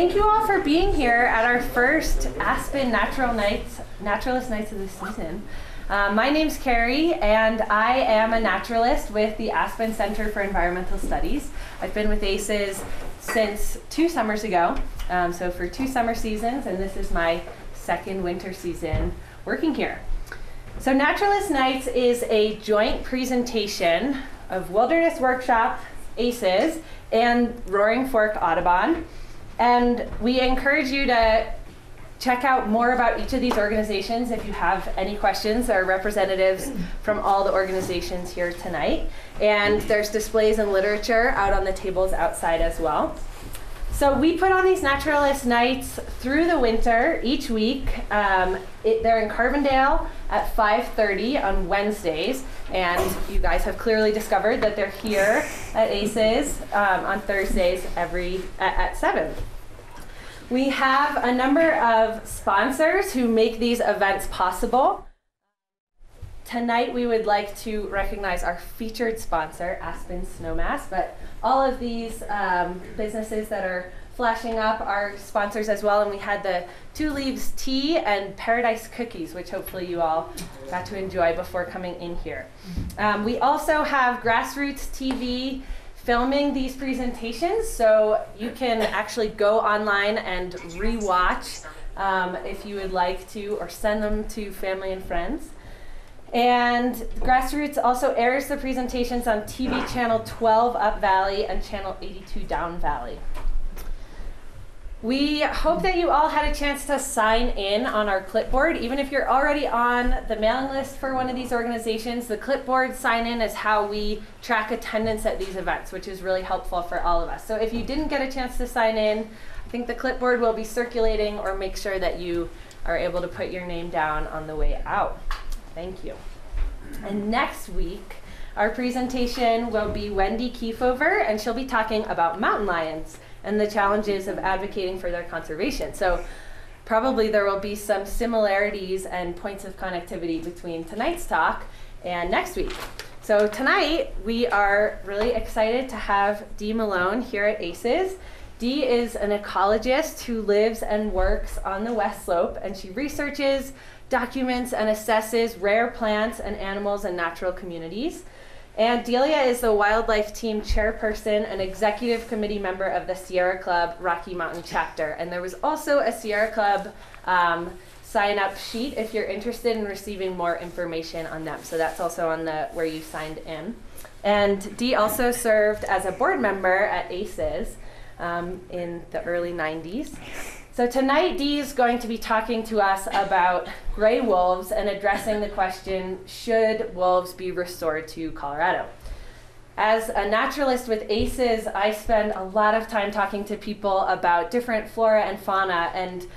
Thank you all for being here at our first Aspen Natural Nights, Naturalist Nights of the season. Uh, my name's Carrie, and I am a naturalist with the Aspen Center for Environmental Studies. I've been with ACES since two summers ago, um, so for two summer seasons, and this is my second winter season working here. So, Naturalist Nights is a joint presentation of Wilderness Workshop, ACES, and Roaring Fork Audubon. And we encourage you to check out more about each of these organizations if you have any questions. There are representatives from all the organizations here tonight. And there's displays and literature out on the tables outside as well. So we put on these naturalist nights through the winter each week. Um, it, they're in Carbondale at 5:30 on Wednesdays, and you guys have clearly discovered that they're here at ACES um, on Thursdays every at, at 7. We have a number of sponsors who make these events possible. Tonight, we would like to recognize our featured sponsor, Aspen Snowmass, but all of these um, businesses that are flashing up our sponsors as well. And we had the Two Leaves Tea and Paradise Cookies, which hopefully you all got to enjoy before coming in here. Um, we also have Grassroots TV filming these presentations, so you can actually go online and rewatch um, if you would like to, or send them to family and friends. And Grassroots also airs the presentations on TV channel 12 Up Valley and channel 82 Down Valley. We hope that you all had a chance to sign in on our clipboard. Even if you're already on the mailing list for one of these organizations, the clipboard sign in is how we track attendance at these events, which is really helpful for all of us. So if you didn't get a chance to sign in, I think the clipboard will be circulating or make sure that you are able to put your name down on the way out. Thank you. And next week, our presentation will be Wendy Keefover, and she'll be talking about mountain lions and the challenges of advocating for their conservation. So probably there will be some similarities and points of connectivity between tonight's talk and next week. So tonight we are really excited to have Dee Malone here at ACES. Dee is an ecologist who lives and works on the West Slope, and she researches, documents, and assesses rare plants and animals and natural communities. And Delia is the wildlife team chairperson and executive committee member of the Sierra Club Rocky Mountain chapter. And there was also a Sierra Club um, sign up sheet if you're interested in receiving more information on them. So that's also on the where you signed in. And Dee also served as a board member at ACES um, in the early 90s. So tonight, Dee is going to be talking to us about gray wolves and addressing the question should wolves be restored to Colorado? As a naturalist with ACES, I spend a lot of time talking to people about different flora and fauna, and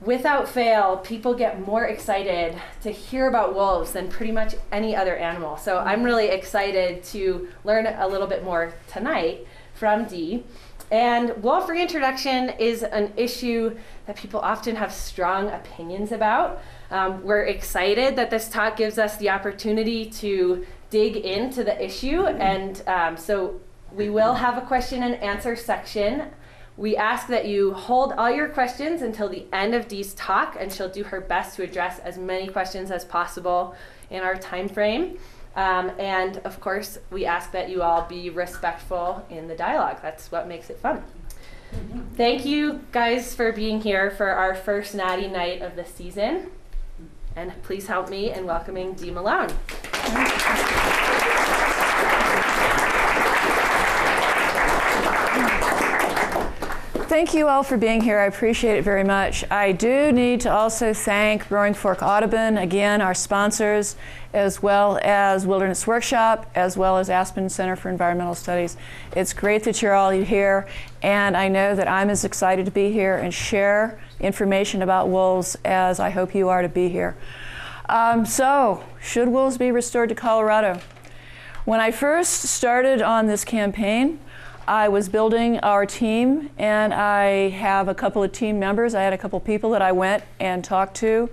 without fail, people get more excited to hear about wolves than pretty much any other animal. So I'm really excited to learn a little bit more tonight from Dee. And wolf reintroduction is an issue that people often have strong opinions about. Um, we're excited that this talk gives us the opportunity to dig into the issue, and um, so we will have a question and answer section. We ask that you hold all your questions until the end of Dee's talk, and she'll do her best to address as many questions as possible in our time frame. Um, and of course, we ask that you all be respectful in the dialogue. That's what makes it fun. Thank you guys for being here for our first Natty night of the season. And please help me in welcoming Dee Malone. Thank you all for being here. I appreciate it very much. I do need to also thank Roaring Fork Audubon, again, our sponsors, as well as Wilderness Workshop, as well as Aspen Center for Environmental Studies. It's great that you're all here, and I know that I'm as excited to be here and share information about wolves as I hope you are to be here. Um, so, should wolves be restored to Colorado? When I first started on this campaign, I was building our team, and I have a couple of team members. I had a couple people that I went and talked to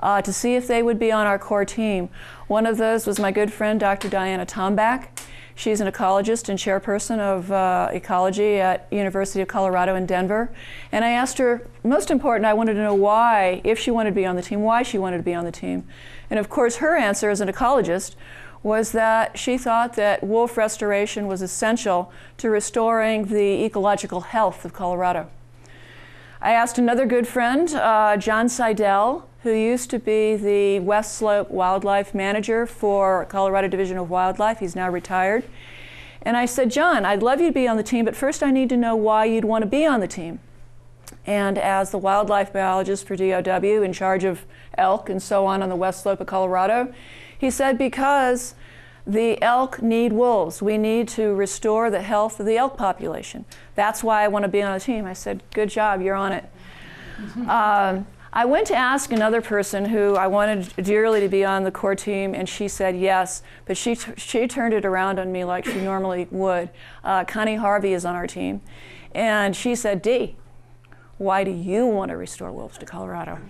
uh, to see if they would be on our core team. One of those was my good friend, Dr. Diana Tomback. She's an ecologist and chairperson of uh, ecology at University of Colorado in Denver. And I asked her, most important, I wanted to know why, if she wanted to be on the team, why she wanted to be on the team. And of course, her answer as an ecologist was that she thought that wolf restoration was essential to restoring the ecological health of Colorado. I asked another good friend, uh, John Seidel, who used to be the West Slope wildlife manager for Colorado Division of Wildlife. He's now retired. And I said, John, I'd love you to be on the team, but first I need to know why you'd want to be on the team. And as the wildlife biologist for DOW in charge of elk and so on on the West Slope of Colorado, he said, because the elk need wolves. We need to restore the health of the elk population. That's why I want to be on the team. I said, Good job, you're on it. um, I went to ask another person who I wanted dearly to be on the core team, and she said yes, but she, t- she turned it around on me like she normally would. Uh, Connie Harvey is on our team, and she said, Dee, why do you want to restore wolves to Colorado?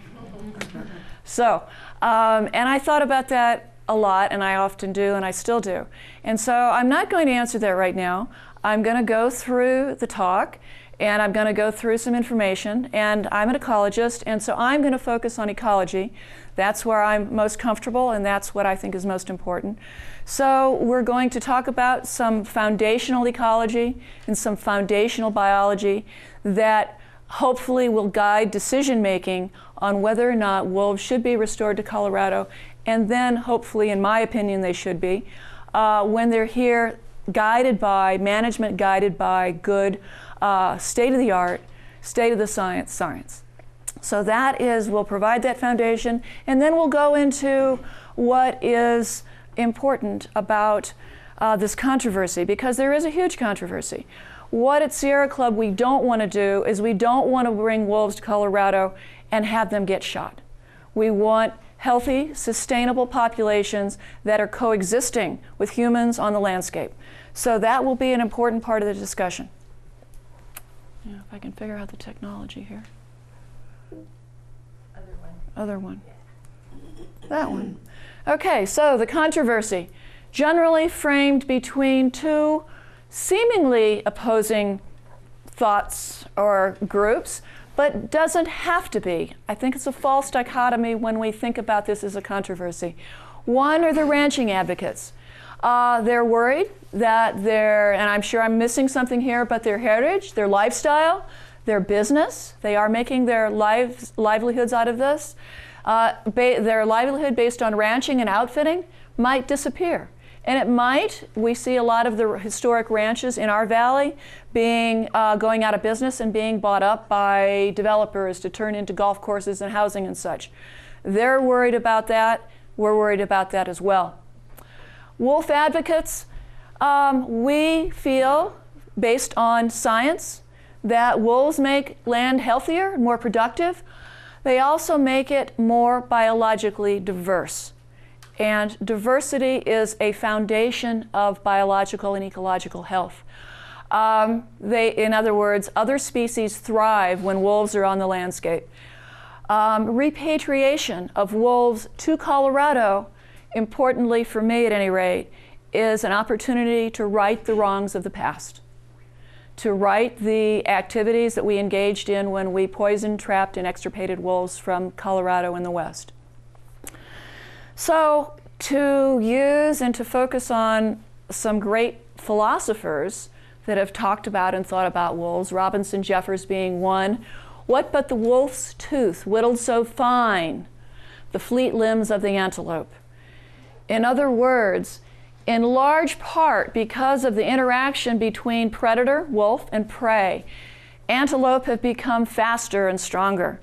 so, um, and I thought about that a lot, and I often do, and I still do. And so I'm not going to answer that right now. I'm going to go through the talk and I'm going to go through some information. And I'm an ecologist, and so I'm going to focus on ecology. That's where I'm most comfortable, and that's what I think is most important. So, we're going to talk about some foundational ecology and some foundational biology that hopefully will guide decision making on whether or not wolves should be restored to Colorado, and then hopefully, in my opinion, they should be. Uh, when they're here, guided by management, guided by good uh, state of the art, state of the science, science. So that is, we'll provide that foundation, and then we'll go into what is important about uh, this controversy, because there is a huge controversy. What at Sierra Club we don't want to do is we don't want to bring wolves to Colorado and have them get shot. We want healthy, sustainable populations that are coexisting with humans on the landscape. So that will be an important part of the discussion. Yeah, if I can figure out the technology here. Other one. Other one. That one. Okay, so the controversy, generally framed between two seemingly opposing thoughts or groups, but doesn't have to be. I think it's a false dichotomy when we think about this as a controversy. One are the ranching advocates. Uh, they're worried that their, and I'm sure I'm missing something here, but their heritage, their lifestyle, their business, they are making their lives, livelihoods out of this. Uh, their livelihood based on ranching and outfitting might disappear. And it might. We see a lot of the historic ranches in our valley being uh, going out of business and being bought up by developers to turn into golf courses and housing and such. They're worried about that. We're worried about that as well. Wolf advocates, um, we feel, based on science, that wolves make land healthier, more productive. They also make it more biologically diverse. And diversity is a foundation of biological and ecological health. Um, they, in other words, other species thrive when wolves are on the landscape. Um, repatriation of wolves to Colorado, importantly for me at any rate, is an opportunity to right the wrongs of the past, to right the activities that we engaged in when we poisoned, trapped, and extirpated wolves from Colorado in the West. So, to use and to focus on some great philosophers that have talked about and thought about wolves, Robinson Jeffers being one. What but the wolf's tooth, whittled so fine, the fleet limbs of the antelope? In other words, in large part because of the interaction between predator, wolf, and prey, antelope have become faster and stronger.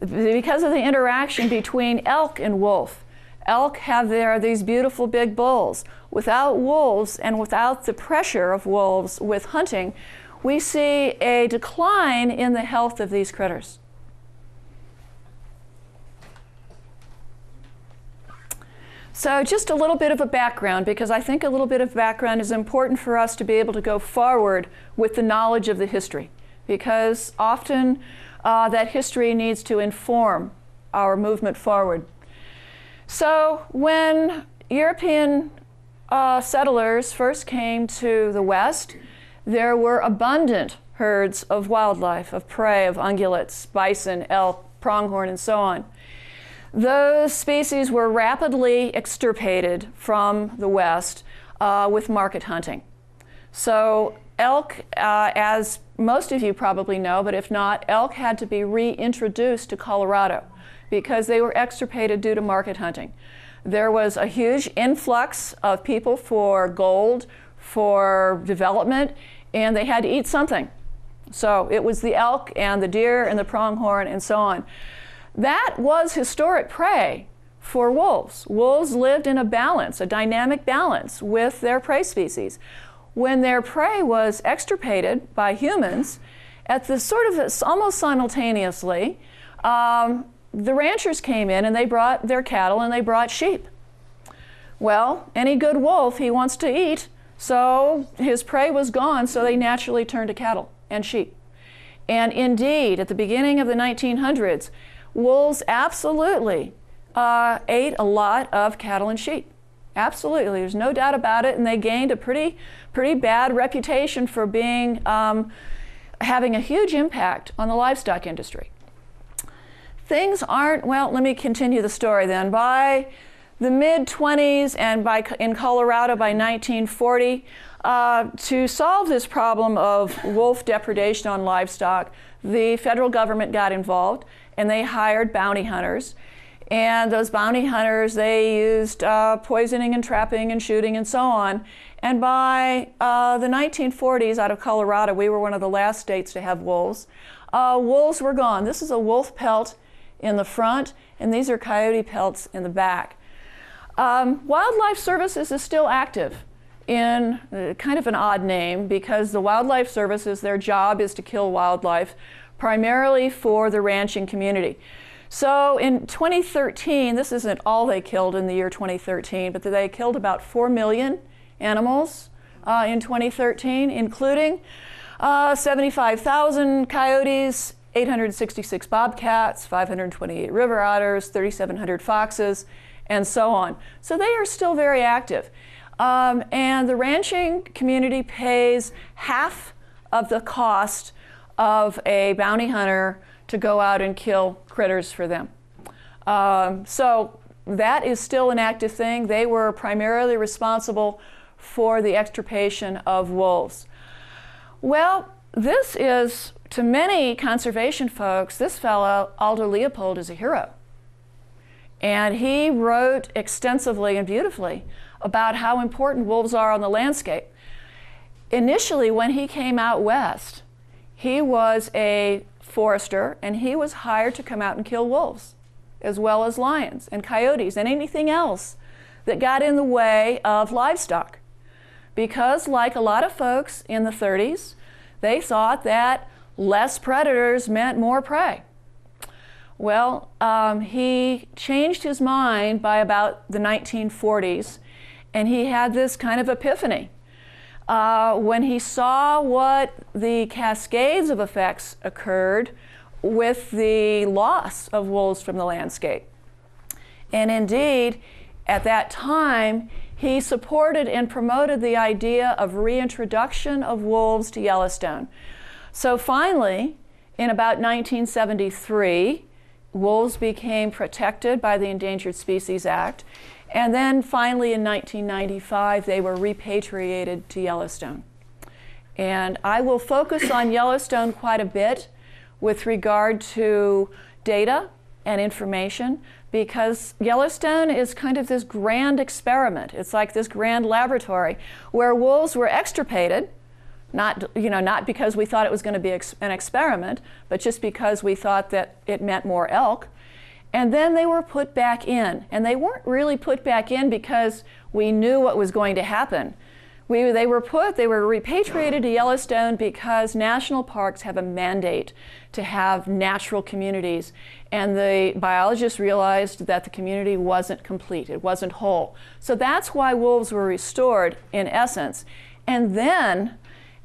Because of the interaction between elk and wolf, elk have there these beautiful big bulls. Without wolves and without the pressure of wolves with hunting, we see a decline in the health of these critters. So, just a little bit of a background, because I think a little bit of background is important for us to be able to go forward with the knowledge of the history, because often uh, that history needs to inform our movement forward. So, when European uh, settlers first came to the West, there were abundant herds of wildlife, of prey, of ungulates, bison, elk, pronghorn, and so on. Those species were rapidly extirpated from the West uh, with market hunting. So, elk, uh, as most of you probably know, but if not, elk had to be reintroduced to Colorado because they were extirpated due to market hunting. There was a huge influx of people for gold, for development, and they had to eat something. So it was the elk and the deer and the pronghorn and so on. That was historic prey for wolves. Wolves lived in a balance, a dynamic balance with their prey species. When their prey was extirpated by humans, at the sort of almost simultaneously, um, the ranchers came in and they brought their cattle and they brought sheep. Well, any good wolf, he wants to eat, so his prey was gone, so they naturally turned to cattle and sheep. And indeed, at the beginning of the 1900s, wolves absolutely uh, ate a lot of cattle and sheep. Absolutely, there's no doubt about it, and they gained a pretty, pretty bad reputation for being um, having a huge impact on the livestock industry. Things aren't well. Let me continue the story then. By the mid 20s and by in Colorado by 1940, uh, to solve this problem of wolf depredation on livestock, the federal government got involved and they hired bounty hunters. And those bounty hunters, they used uh, poisoning and trapping and shooting and so on. And by uh, the 1940s, out of Colorado, we were one of the last states to have wolves. Uh, wolves were gone. This is a wolf pelt in the front, and these are coyote pelts in the back. Um, Wildlife Services is still active in uh, kind of an odd name because the Wildlife Services, their job is to kill wildlife primarily for the ranching community. So in 2013, this isn't all they killed in the year 2013, but they killed about 4 million animals uh, in 2013, including uh, 75,000 coyotes, 866 bobcats, 528 river otters, 3,700 foxes, and so on. So they are still very active. Um, and the ranching community pays half of the cost of a bounty hunter to go out and kill critters for them. Um, so that is still an active thing. They were primarily responsible for the extirpation of wolves. Well, this is, to many conservation folks, this fellow, Aldo Leopold, is a hero. And he wrote extensively and beautifully about how important wolves are on the landscape. Initially, when he came out west, he was a forester and he was hired to come out and kill wolves, as well as lions and coyotes and anything else that got in the way of livestock. Because, like a lot of folks in the 30s, they thought that less predators meant more prey. Well, um, he changed his mind by about the 1940s, and he had this kind of epiphany. Uh, when he saw what the cascades of effects occurred with the loss of wolves from the landscape. And indeed, at that time, he supported and promoted the idea of reintroduction of wolves to Yellowstone. So finally, in about 1973, wolves became protected by the Endangered Species Act. And then finally in 1995, they were repatriated to Yellowstone. And I will focus on Yellowstone quite a bit with regard to data and information because Yellowstone is kind of this grand experiment. It's like this grand laboratory where wolves were extirpated not, you know, not because we thought it was going to be ex- an experiment, but just because we thought that it meant more elk. And then they were put back in. And they weren't really put back in because we knew what was going to happen. We, they were put, they were repatriated to Yellowstone because national parks have a mandate to have natural communities. And the biologists realized that the community wasn't complete, it wasn't whole. So that's why wolves were restored in essence. And then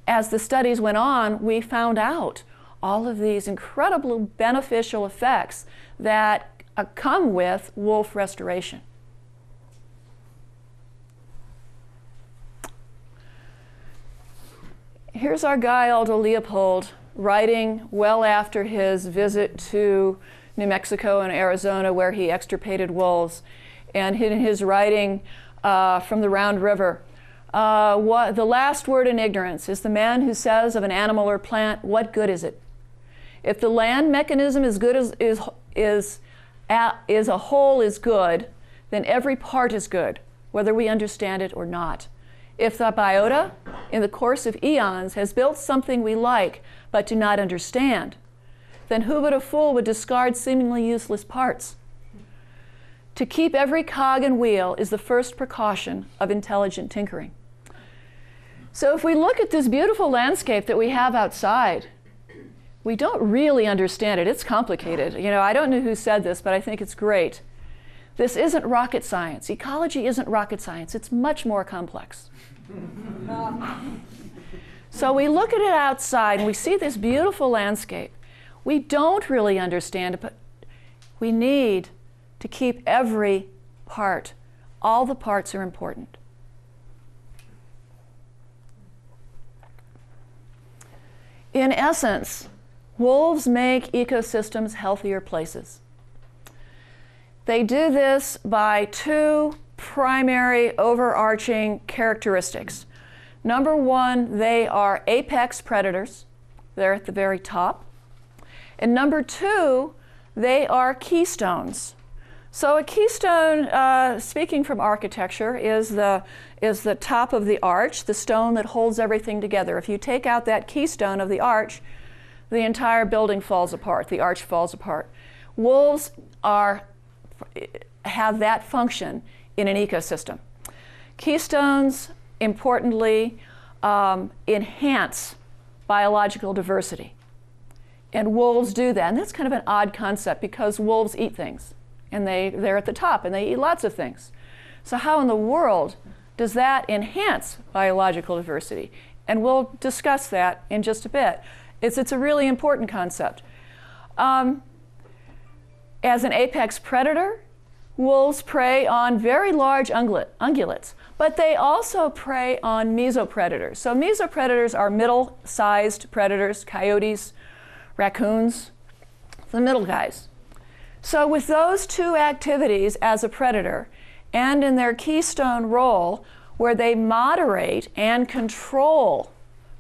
as the studies went on, we found out all of these incredible beneficial effects that uh, come with wolf restoration. Here's our guy, Aldo Leopold, writing well after his visit to New Mexico and Arizona where he extirpated wolves. And in his writing uh, from the Round River, uh, what, the last word in ignorance is the man who says of an animal or plant, What good is it? If the land mechanism is good as, is, is, is a whole is good, then every part is good, whether we understand it or not. If the biota, in the course of eons, has built something we like but do not understand, then who but a fool would discard seemingly useless parts? To keep every cog and wheel is the first precaution of intelligent tinkering. So, if we look at this beautiful landscape that we have outside, we don't really understand it. It's complicated. You know, I don't know who said this, but I think it's great. This isn't rocket science. Ecology isn't rocket science, it's much more complex. so we look at it outside and we see this beautiful landscape. We don't really understand it, but we need to keep every part. All the parts are important. In essence, wolves make ecosystems healthier places. They do this by two primary overarching characteristics. Number one, they are apex predators, they're at the very top. And number two, they are keystones. So a keystone, uh, speaking from architecture, is the, is the top of the arch, the stone that holds everything together. If you take out that keystone of the arch, the entire building falls apart, the arch falls apart. Wolves are, have that function in an ecosystem. Keystones, importantly, um, enhance biological diversity. And wolves do that. And that's kind of an odd concept because wolves eat things. And they, they're at the top and they eat lots of things. So, how in the world does that enhance biological diversity? And we'll discuss that in just a bit. It's, it's a really important concept. Um, as an apex predator, Wolves prey on very large ungulates, but they also prey on mesopredators. So, mesopredators are middle sized predators, coyotes, raccoons, the middle guys. So, with those two activities as a predator and in their keystone role, where they moderate and control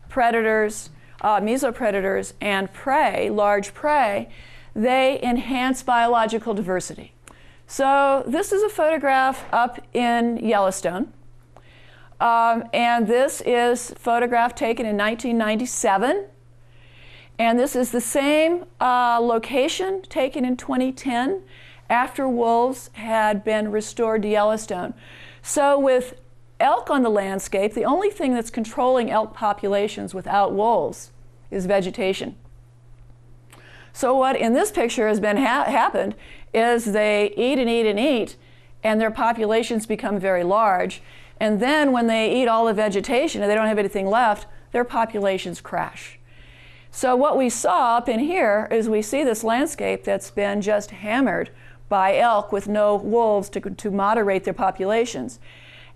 predators, uh, mesopredators, and prey, large prey, they enhance biological diversity. So this is a photograph up in Yellowstone. Um, and this is photograph taken in 1997. And this is the same uh, location taken in 2010 after wolves had been restored to Yellowstone. So with elk on the landscape, the only thing that's controlling elk populations without wolves is vegetation. So what in this picture has been ha- happened is they eat and eat and eat, and their populations become very large. And then when they eat all the vegetation and they don't have anything left, their populations crash. So what we saw up in here is we see this landscape that's been just hammered by elk with no wolves to, to moderate their populations.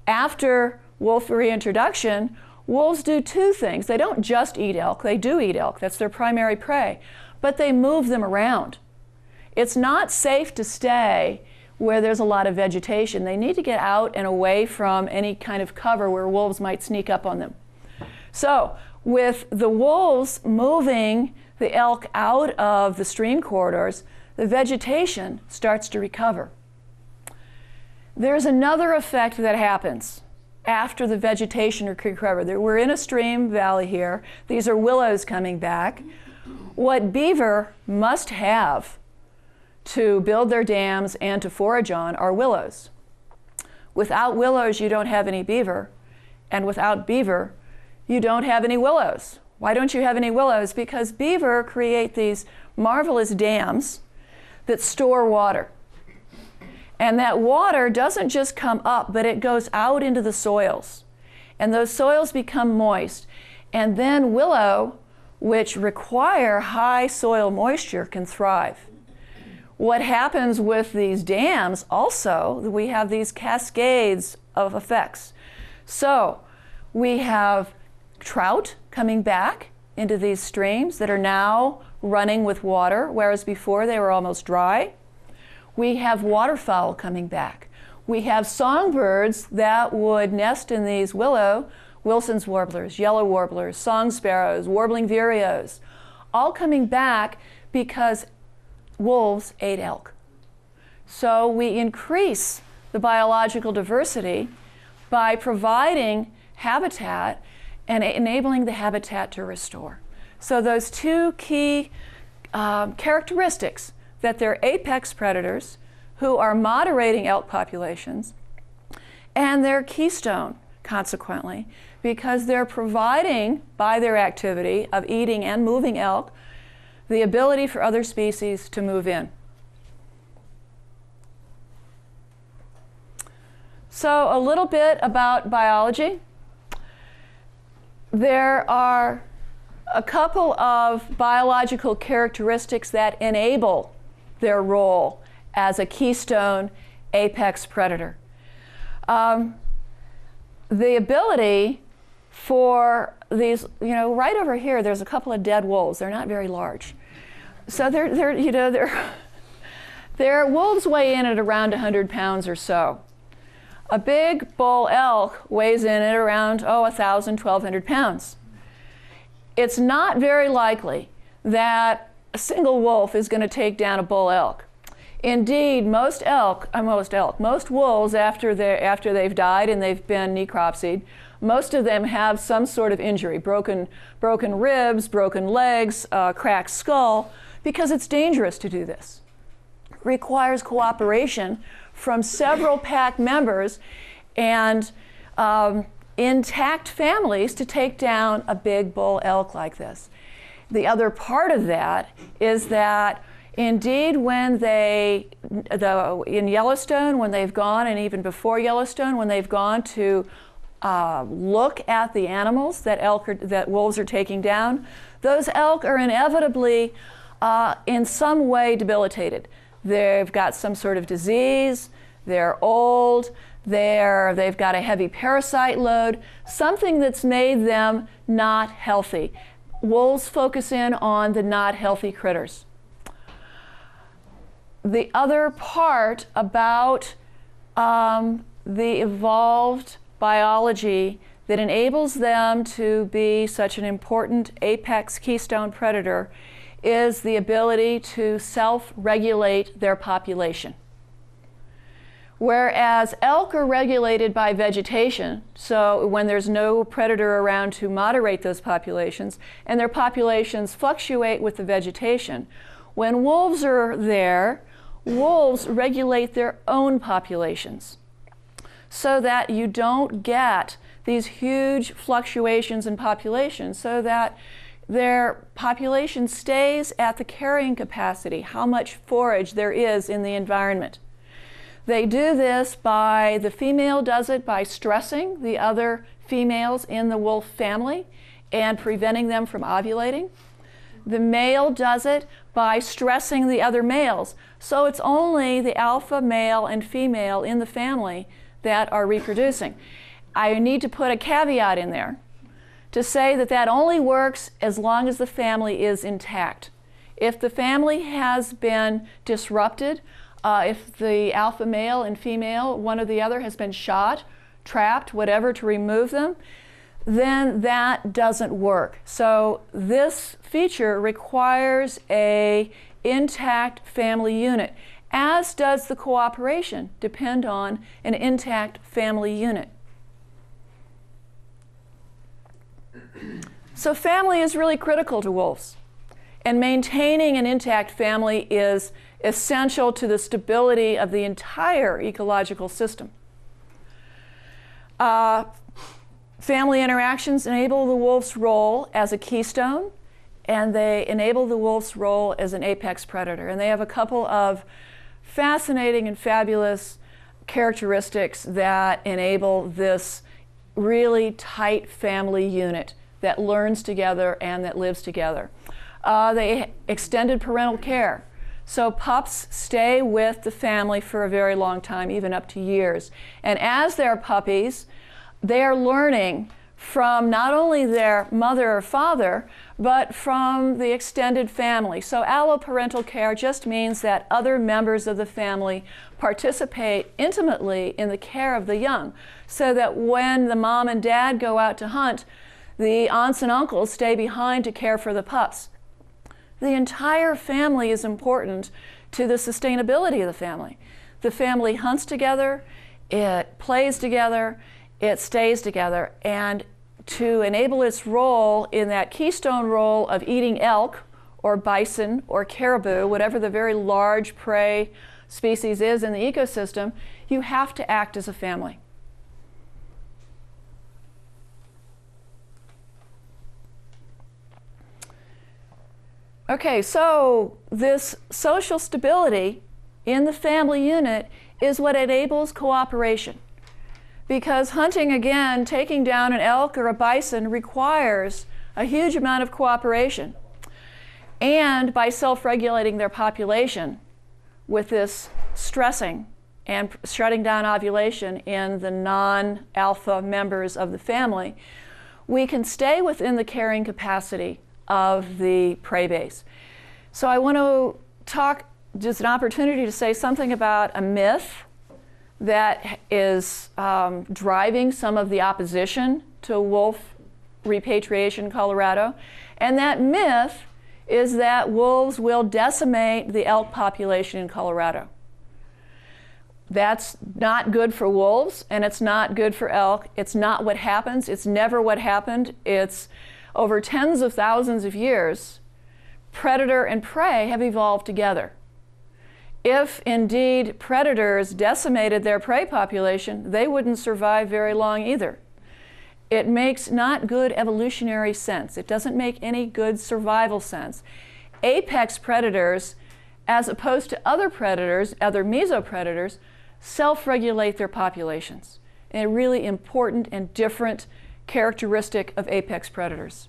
After wolf reintroduction, wolves do two things. They don't just eat elk, they do eat elk. That's their primary prey. But they move them around. It's not safe to stay where there's a lot of vegetation. They need to get out and away from any kind of cover where wolves might sneak up on them. So, with the wolves moving the elk out of the stream corridors, the vegetation starts to recover. There's another effect that happens after the vegetation recovers. We're in a stream valley here. These are willows coming back. What beaver must have to build their dams and to forage on are willows. Without willows, you don't have any beaver, and without beaver, you don't have any willows. Why don't you have any willows? Because beaver create these marvelous dams that store water. And that water doesn't just come up, but it goes out into the soils. And those soils become moist. And then willow, which require high soil moisture, can thrive. What happens with these dams also, we have these cascades of effects. So we have trout coming back into these streams that are now running with water, whereas before they were almost dry. We have waterfowl coming back. We have songbirds that would nest in these willow, Wilson's warblers, yellow warblers, song sparrows, warbling vireos, all coming back because wolves ate elk. So we increase the biological diversity by providing habitat and enabling the habitat to restore. So those two key um, characteristics that they're apex predators who are moderating elk populations, and they're keystone, consequently, because they're providing, by their activity of eating and moving elk, the ability for other species to move in. So, a little bit about biology. There are a couple of biological characteristics that enable their role as a keystone apex predator. Um, the ability for these, you know, right over here, there's a couple of dead wolves. They're not very large. So they're, they're you know, they're, their wolves weigh in at around 100 pounds or so. A big bull elk weighs in at around, oh, 1,000, 1,200 pounds. It's not very likely that a single wolf is going to take down a bull elk. Indeed, most elk, uh, most elk, most wolves after they after they've died and they've been necropsied, most of them have some sort of injury, broken broken ribs, broken legs, uh, cracked skull, because it's dangerous to do this. It requires cooperation from several pack members and um, intact families to take down a big bull elk like this. The other part of that is that indeed when they the, in yellowstone when they've gone and even before yellowstone when they've gone to uh, look at the animals that elk are, that wolves are taking down those elk are inevitably uh, in some way debilitated they've got some sort of disease. They're old. They're, they've got a heavy parasite load. Something that's made them not healthy. Wolves focus in on the not healthy critters. The other part about um, the evolved biology that enables them to be such an important apex keystone predator is the ability to self regulate their population. Whereas elk are regulated by vegetation, so when there's no predator around to moderate those populations, and their populations fluctuate with the vegetation, when wolves are there, wolves regulate their own populations so that you don't get these huge fluctuations in population, so that their population stays at the carrying capacity, how much forage there is in the environment. They do this by, the female does it by stressing the other females in the wolf family and preventing them from ovulating. The male does it by stressing the other males. So it's only the alpha male and female in the family that are reproducing. I need to put a caveat in there to say that that only works as long as the family is intact. If the family has been disrupted, uh, if the alpha male and female, one or the other, has been shot, trapped, whatever, to remove them, then that doesn't work. So this feature requires a intact family unit, as does the cooperation depend on an intact family unit. So family is really critical to wolves. And maintaining an intact family is essential to the stability of the entire ecological system. Uh, Family interactions enable the wolf's role as a keystone, and they enable the wolf's role as an apex predator. And they have a couple of fascinating and fabulous characteristics that enable this really tight family unit that learns together and that lives together. Uh, they extended parental care. So pups stay with the family for a very long time, even up to years. And as they're puppies, they are learning from not only their mother or father, but from the extended family. So, alloparental care just means that other members of the family participate intimately in the care of the young, so that when the mom and dad go out to hunt, the aunts and uncles stay behind to care for the pups. The entire family is important to the sustainability of the family. The family hunts together, it plays together, it stays together. And to enable its role in that keystone role of eating elk or bison or caribou, whatever the very large prey species is in the ecosystem, you have to act as a family. Okay, so this social stability in the family unit is what enables cooperation. Because hunting, again, taking down an elk or a bison requires a huge amount of cooperation. And by self regulating their population with this stressing and shutting down ovulation in the non alpha members of the family, we can stay within the carrying capacity of the prey base. So I want to talk just an opportunity to say something about a myth that is um, driving some of the opposition to wolf repatriation in Colorado. And that myth is that wolves will decimate the elk population in Colorado. That's not good for wolves and it's not good for elk. It's not what happens. It's never what happened. It's over tens of thousands of years, predator and prey have evolved together. If indeed predators decimated their prey population, they wouldn't survive very long either. It makes not good evolutionary sense. It doesn't make any good survival sense. Apex predators, as opposed to other predators, other mesopredators, self regulate their populations. A really important and different characteristic of apex predators.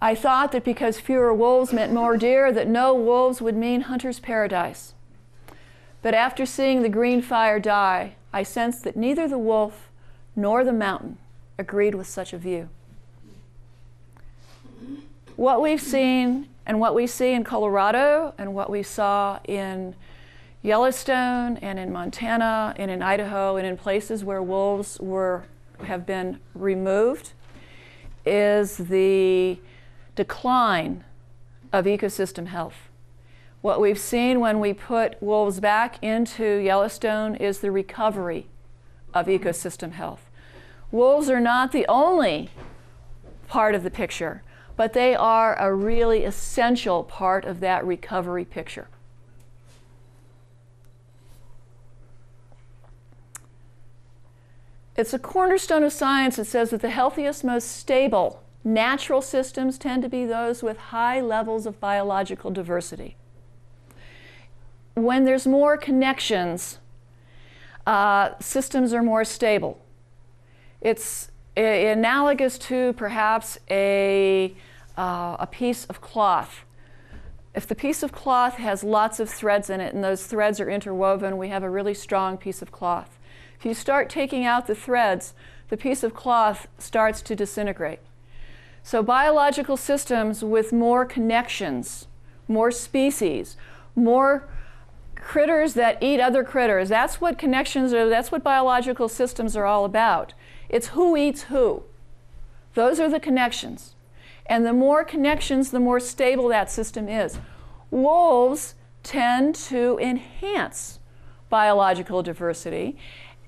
I thought that because fewer wolves meant more deer, that no wolves would mean hunter's paradise. But after seeing the green fire die, I sensed that neither the wolf nor the mountain agreed with such a view. What we've seen and what we see in Colorado and what we saw in Yellowstone and in Montana and in Idaho and in places where wolves were have been removed is the decline of ecosystem health. What we've seen when we put wolves back into Yellowstone is the recovery of ecosystem health. Wolves are not the only part of the picture, but they are a really essential part of that recovery picture. It's a cornerstone of science that says that the healthiest, most stable natural systems tend to be those with high levels of biological diversity. When there's more connections, uh, systems are more stable. It's analogous to perhaps a, uh, a piece of cloth. If the piece of cloth has lots of threads in it and those threads are interwoven, we have a really strong piece of cloth. If you start taking out the threads, the piece of cloth starts to disintegrate. So, biological systems with more connections, more species, more critters that eat other critters, that's what connections are, that's what biological systems are all about. It's who eats who. Those are the connections. And the more connections, the more stable that system is. Wolves tend to enhance biological diversity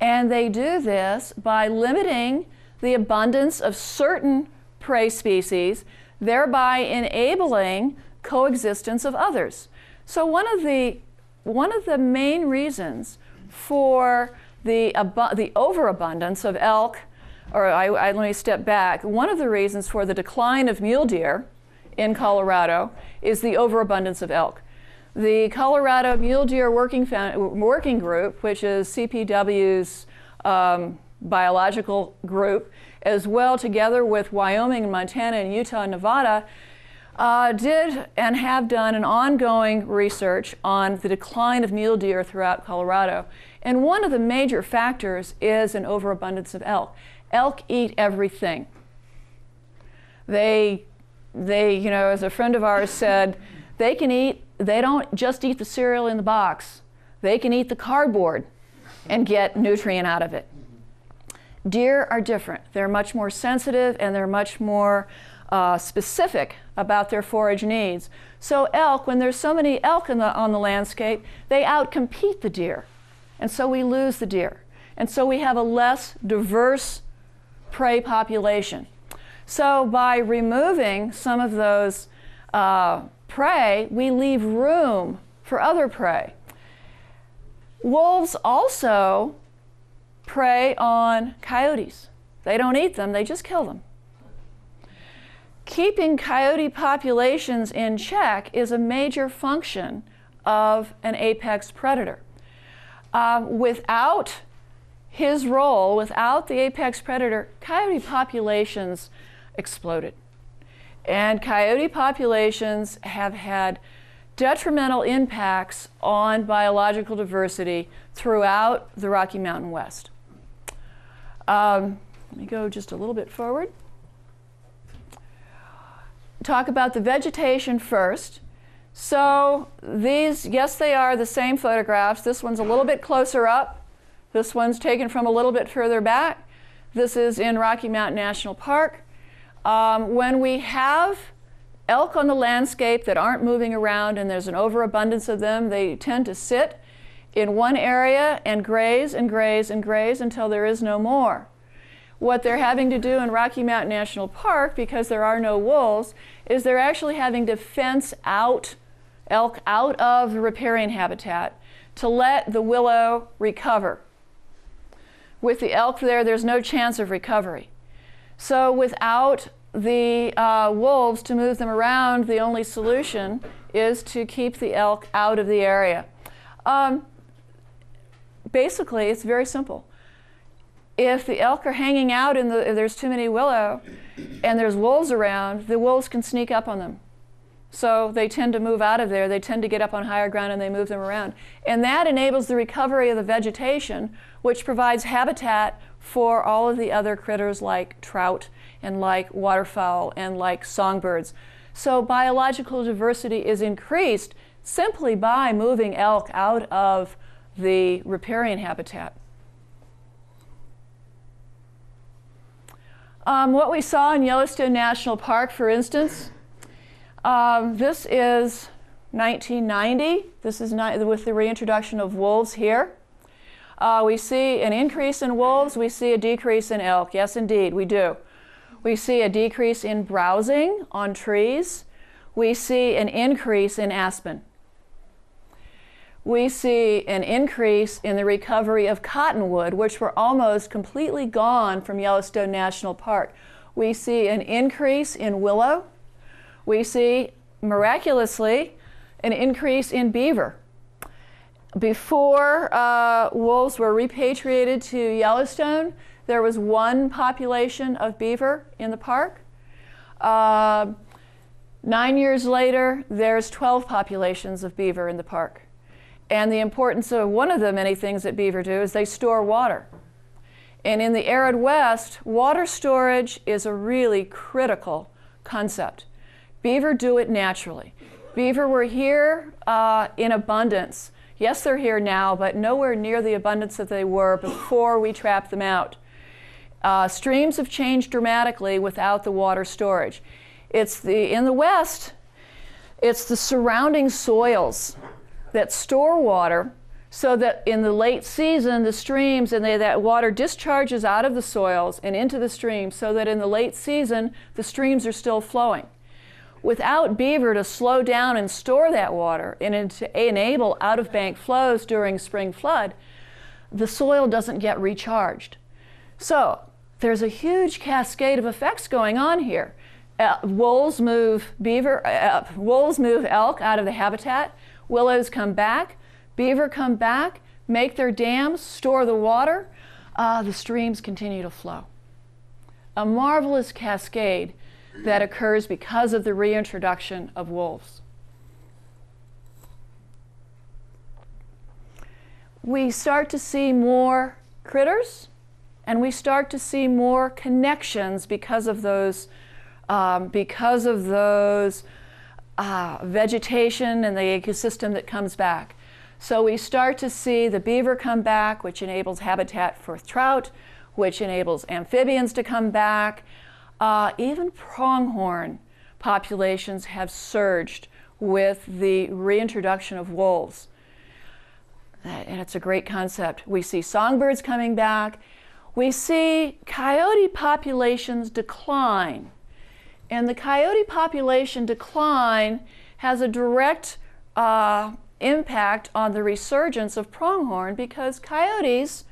and they do this by limiting the abundance of certain prey species, thereby enabling coexistence of others. So one of the one of the main reasons for the, the overabundance of elk, or I, I, let me step back, one of the reasons for the decline of mule deer in Colorado is the overabundance of elk. The Colorado Mule Deer Working, Working Group, which is CPW's um, biological group, as well together with Wyoming, and Montana, and Utah and Nevada, uh, did and have done an ongoing research on the decline of mule deer throughout Colorado. And one of the major factors is an overabundance of elk. Elk eat everything. They, they, you know, as a friend of ours said, they can eat, they don't just eat the cereal in the box, they can eat the cardboard and get nutrient out of it. Deer are different. They're much more sensitive and they're much more uh, specific about their forage needs. So elk, when there's so many elk the, on the landscape, they outcompete the deer. And so we lose the deer. And so we have a less diverse prey population. So by removing some of those uh, prey, we leave room for other prey. Wolves also prey on coyotes. They don't eat them, they just kill them. Keeping coyote populations in check is a major function of an apex predator. Um, without his role, without the apex predator, coyote populations exploded. And coyote populations have had detrimental impacts on biological diversity throughout the Rocky Mountain West. Um, let me go just a little bit forward. Talk about the vegetation first. So these, yes, they are the same photographs. This one's a little bit closer up. This one's taken from a little bit further back. This is in Rocky Mountain National Park. Um, when we have elk on the landscape that aren't moving around and there's an overabundance of them, they tend to sit in one area and graze and graze and graze until there is no more. What they're having to do in Rocky Mountain National Park, because there are no wolves, is they're actually having to fence out elk out of the riparian habitat to let the willow recover. With the elk there, there's no chance of recovery. So without the uh, wolves to move them around, the only solution is to keep the elk out of the area. Um, basically, it's very simple. If the elk are hanging out and the, if there's too many willow and there's wolves around, the wolves can sneak up on them. So they tend to move out of there. They tend to get up on higher ground and they move them around. And that enables the recovery of the vegetation, which provides habitat for all of the other critters like trout and like waterfowl and like songbirds. So biological diversity is increased simply by moving elk out of the riparian habitat. Um, what we saw in Yellowstone National Park, for instance, um, this is 1990. This is with the reintroduction of wolves here. Uh, we see an increase in wolves, we see a decrease in elk. Yes, indeed, we do. We see a decrease in browsing on trees. We see an increase in aspen we see an increase in the recovery of cottonwood, which were almost completely gone from Yellowstone National Park. We see an increase in willow. We see, miraculously, an increase in beaver. Before uh, wolves were repatriated to Yellowstone, there was one population of beaver in the park. Uh, nine years later, there's 12 populations of beaver in the park. And the importance of one of the many things that beaver do is they store water. And in the arid west, water storage is a really critical concept. Beaver do it naturally. Beaver were here uh, in abundance. Yes, they're here now, but nowhere near the abundance that they were before we trapped them out. Uh, streams have changed dramatically without the water storage. It's the, in the west, it's the surrounding soils that store water so that in the late season the streams and they, that water discharges out of the soils and into the streams so that in the late season the streams are still flowing without beaver to slow down and store that water and to enable out of bank flows during spring flood the soil doesn't get recharged so there's a huge cascade of effects going on here uh, wolves move beaver uh, wolves move elk out of the habitat Willows come back, beaver come back, make their dams, store the water. Uh, the streams continue to flow. A marvelous cascade that occurs because of the reintroduction of wolves. we start to see more critters and we start to see more connections because of those um, because of those uh, vegetation and the ecosystem that comes back. So we start to see the beaver come back, which enables habitat for trout, which enables amphibians to come back. Uh, even pronghorn populations have surged with the reintroduction of wolves. And it's a great concept. We see songbirds coming back. We see coyote populations decline. And the coyote population decline has a direct uh, impact on the resurgence of pronghorn because coyotes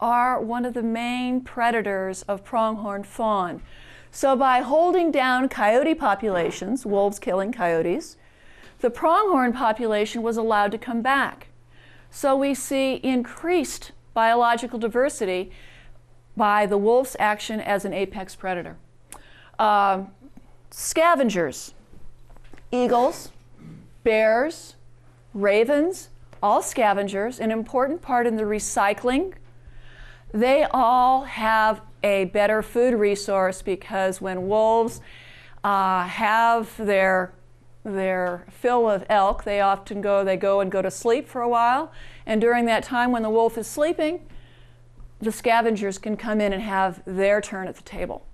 are one of the main predators of pronghorn fawn. So, by holding down coyote populations, wolves killing coyotes, the pronghorn population was allowed to come back. So, we see increased biological diversity by the wolf's action as an apex predator. Um, scavengers, eagles, bears, ravens, all scavengers, an important part in the recycling. They all have a better food resource because when wolves uh, have their their fill of elk, they often go they go and go to sleep for a while, and during that time when the wolf is sleeping, the scavengers can come in and have their turn at the table.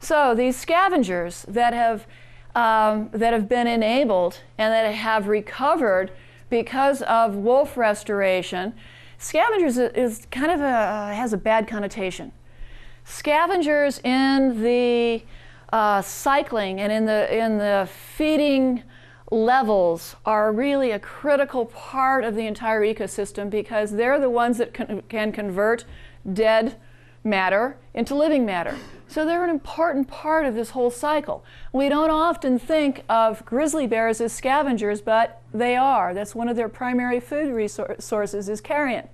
So these scavengers that have um, that have been enabled and that have recovered because of wolf restoration, scavengers is kind of a has a bad connotation. Scavengers in the uh, cycling and in the in the feeding levels are really a critical part of the entire ecosystem because they're the ones that can, can convert dead matter into living matter. So they're an important part of this whole cycle. We don't often think of grizzly bears as scavengers, but they are. That's one of their primary food resources is carrion.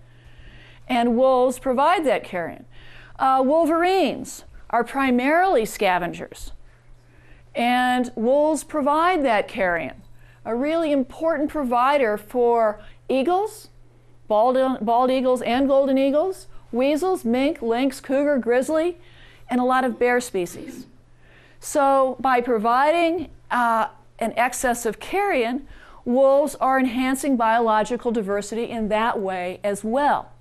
And wolves provide that carrion. Uh, wolverines are primarily scavengers. And wolves provide that carrion. A really important provider for eagles, bald, bald eagles and golden eagles, weasels, mink, lynx, cougar, grizzly, and a lot of bear species. So, by providing uh, an excess of carrion, wolves are enhancing biological diversity in that way as well.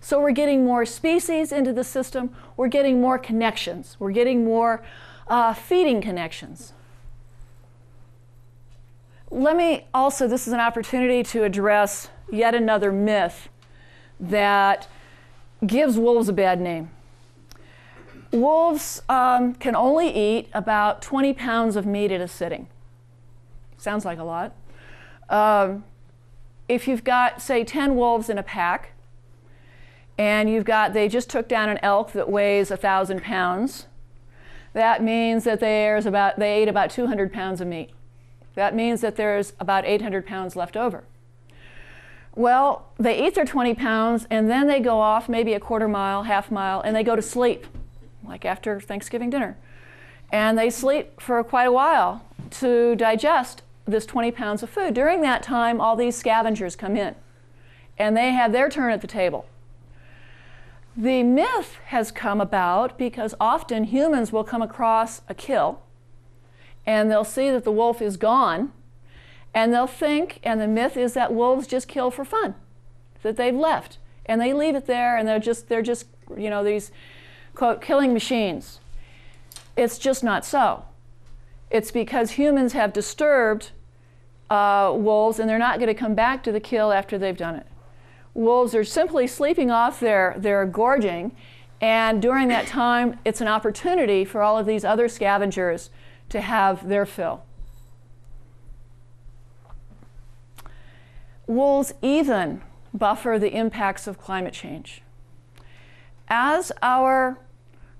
So, we're getting more species into the system, we're getting more connections, we're getting more uh, feeding connections. Let me also, this is an opportunity to address yet another myth that gives wolves a bad name. Wolves um, can only eat about 20 pounds of meat at a sitting. Sounds like a lot. Um, if you've got, say, 10 wolves in a pack, and you've got, they just took down an elk that weighs 1,000 pounds, that means that there's about, they ate about 200 pounds of meat. That means that there's about 800 pounds left over. Well, they eat their 20 pounds and then they go off maybe a quarter mile, half mile, and they go to sleep like after Thanksgiving dinner. And they sleep for quite a while to digest this 20 pounds of food. During that time, all these scavengers come in and they have their turn at the table. The myth has come about because often humans will come across a kill and they'll see that the wolf is gone and they'll think, and the myth is that wolves just kill for fun, that they've left. And they leave it there and they're just, they're just, you know, these quote, killing machines. It's just not so. It's because humans have disturbed uh, wolves and they're not going to come back to the kill after they've done it. Wolves are simply sleeping off their, their gorging, and during that time, it's an opportunity for all of these other scavengers to have their fill. Wolves even buffer the impacts of climate change. As our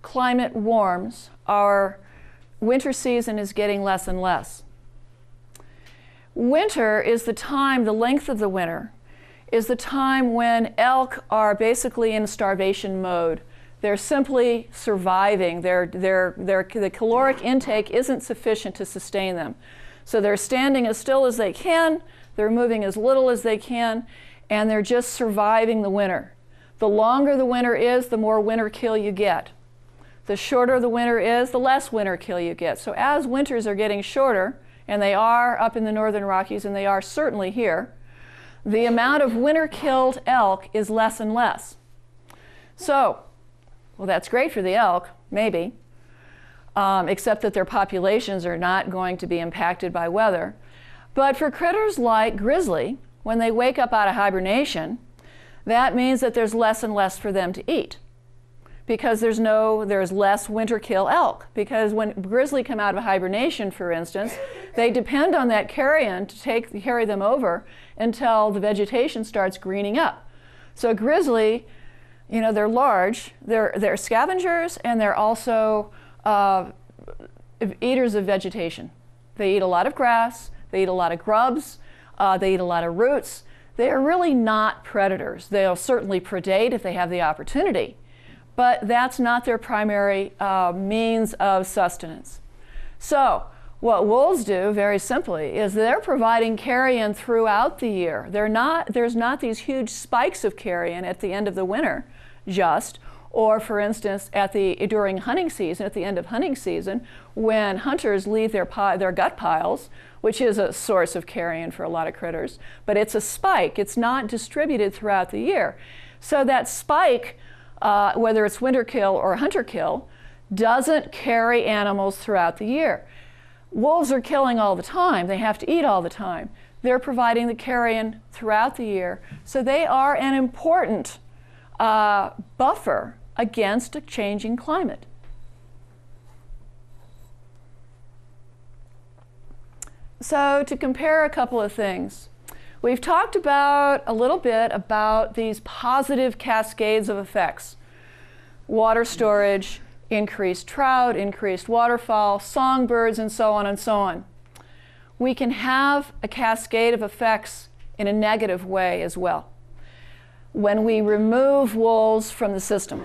climate warms, our winter season is getting less and less. Winter is the time, the length of the winter, is the time when elk are basically in starvation mode. They're simply surviving. They're, they're, they're, the caloric intake isn't sufficient to sustain them. So they're standing as still as they can, they're moving as little as they can, and they're just surviving the winter. The longer the winter is, the more winter kill you get. The shorter the winter is, the less winter kill you get. So as winters are getting shorter, and they are up in the northern Rockies, and they are certainly here, the amount of winter killed elk is less and less. So, well, that's great for the elk, maybe, um, except that their populations are not going to be impacted by weather. But for critters like grizzly, when they wake up out of hibernation, that means that there's less and less for them to eat. Because there's no there's less winter kill elk. Because when grizzly come out of hibernation for instance they depend on that carrion to take carry them over until the vegetation starts greening up. So grizzly you know they're large they're they're scavengers and they're also uh, eaters of vegetation. They eat a lot of grass they eat a lot of grubs uh, they eat a lot of roots they are really not predators. They'll certainly predate if they have the opportunity, but that's not their primary uh, means of sustenance. So, what wolves do, very simply, is they're providing carrion throughout the year. They're not, there's not these huge spikes of carrion at the end of the winter, just, or for instance, at the, during hunting season, at the end of hunting season, when hunters leave their, their gut piles, which is a source of carrion for a lot of critters, but it's a spike. It's not distributed throughout the year. So that spike, uh, whether it's winter kill or hunter kill, doesn't carry animals throughout the year. Wolves are killing all the time. They have to eat all the time. They're providing the carrion throughout the year. So they are an important uh, buffer against a changing climate. So, to compare a couple of things, we've talked about a little bit about these positive cascades of effects water storage, increased trout, increased waterfowl, songbirds, and so on and so on. We can have a cascade of effects in a negative way as well when we remove wolves from the system.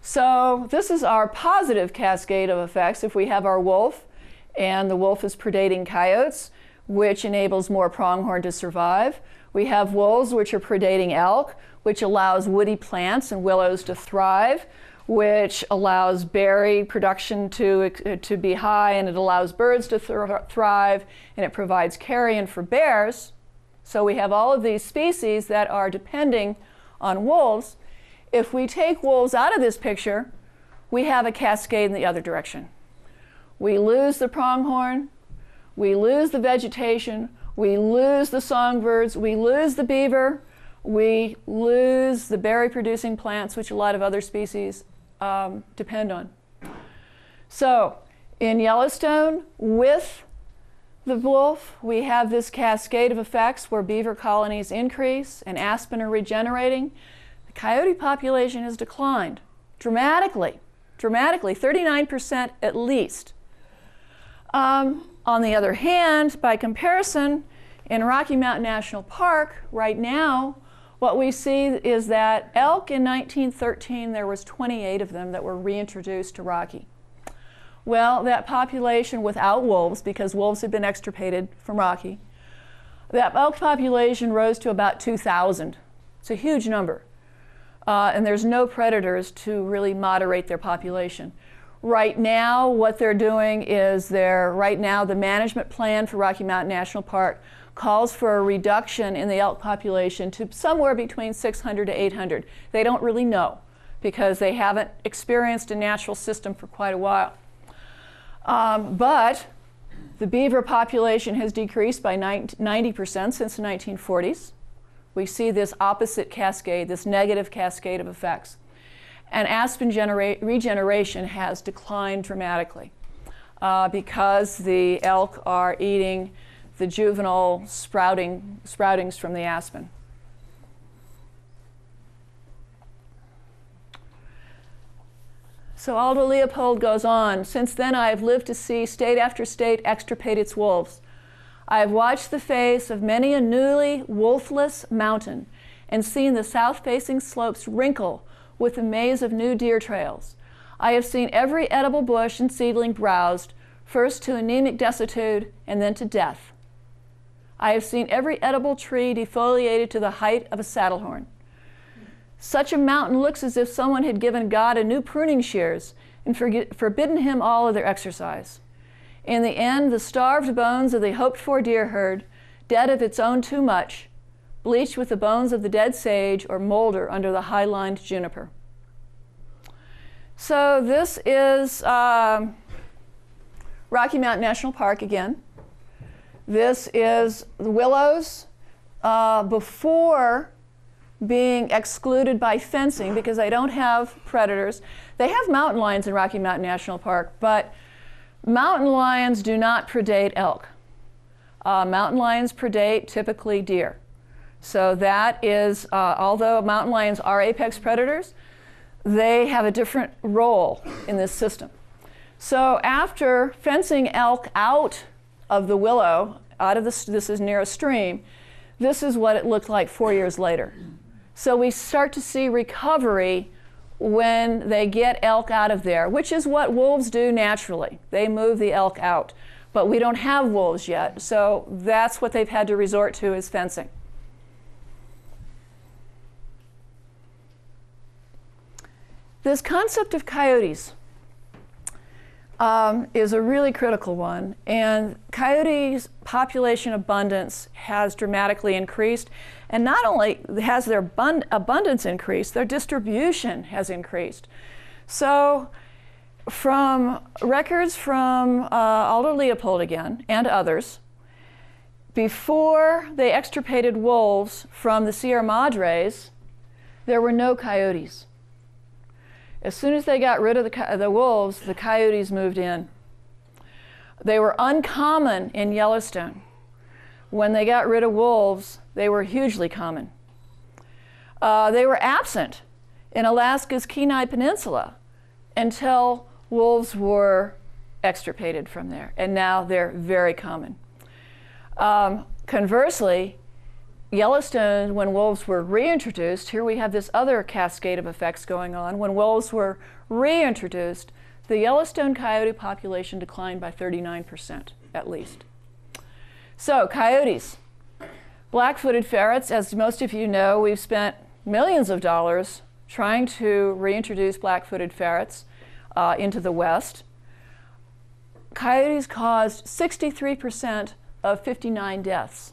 So, this is our positive cascade of effects if we have our wolf and the wolf is predating coyotes, which enables more pronghorn to survive. We have wolves, which are predating elk, which allows woody plants and willows to thrive, which allows berry production to, to be high, and it allows birds to th- thrive, and it provides carrion for bears. So we have all of these species that are depending on wolves. If we take wolves out of this picture, we have a cascade in the other direction we lose the pronghorn, we lose the vegetation, we lose the songbirds, we lose the beaver, we lose the berry producing plants, which a lot of other species um, depend on. So, in Yellowstone, with the wolf, we have this cascade of effects where beaver colonies increase and aspen are regenerating. The coyote population has declined dramatically, dramatically, 39% at least. Um, on the other hand, by comparison, in Rocky Mountain National Park right now, what we see is that elk in 1913, there was 28 of them that were reintroduced to Rocky. Well, that population without wolves, because wolves had been extirpated from Rocky, that elk population rose to about 2,000. It's a huge number. Uh, and there's no predators to really moderate their population. Right now, what they're doing is they're, right now, the management plan for Rocky Mountain National Park calls for a reduction in the elk population to somewhere between 600 to 800. They don't really know because they haven't experienced a natural system for quite a while. Um, but the beaver population has decreased by 90% since the 1940s. We see this opposite cascade, this negative cascade of effects and aspen genera- regeneration has declined dramatically uh, because the elk are eating the juvenile sprouting, sproutings from the aspen. So Aldo Leopold goes on Since then, I have lived to see state after state extirpate its wolves. I have watched the face of many a newly wolfless mountain and seen the south facing slopes wrinkle with a maze of new deer trails. I have seen every edible bush and seedling browsed, first to anemic desuetude and then to death. I have seen every edible tree defoliated to the height of a saddle horn. Such a mountain looks as if someone had given God a new pruning shears and forbidden him all other exercise. In the end, the starved bones of the hoped for deer herd, dead of its own too much, bleached with the bones of the dead sage or molder under the high lined juniper. So, this is um, Rocky Mountain National Park again. This is the willows uh, before being excluded by fencing because they don't have predators. They have mountain lions in Rocky Mountain National Park, but mountain lions do not predate elk. Uh, mountain lions predate typically deer. So that is, uh, although mountain lions are apex predators, they have a different role in this system. So after fencing elk out of the willow, out of this, this is near a stream, this is what it looked like four years later. So we start to see recovery when they get elk out of there, which is what wolves do naturally. They move the elk out. But we don't have wolves yet, so that's what they've had to resort to is fencing. This concept of coyotes um, is a really critical one. And coyotes' population abundance has dramatically increased. And not only has their abund- abundance increased, their distribution has increased. So, from records from uh, Aldo Leopold again and others, before they extirpated wolves from the Sierra Madres, there were no coyotes. As soon as they got rid of the, the wolves, the coyotes moved in. They were uncommon in Yellowstone. When they got rid of wolves, they were hugely common. Uh, they were absent in Alaska's Kenai Peninsula until wolves were extirpated from there, and now they're very common. Um, conversely, Yellowstone, when wolves were reintroduced, here we have this other cascade of effects going on. When wolves were reintroduced, the Yellowstone coyote population declined by 39% at least. So, coyotes. Black footed ferrets, as most of you know, we've spent millions of dollars trying to reintroduce black footed ferrets uh, into the West. Coyotes caused 63% of 59 deaths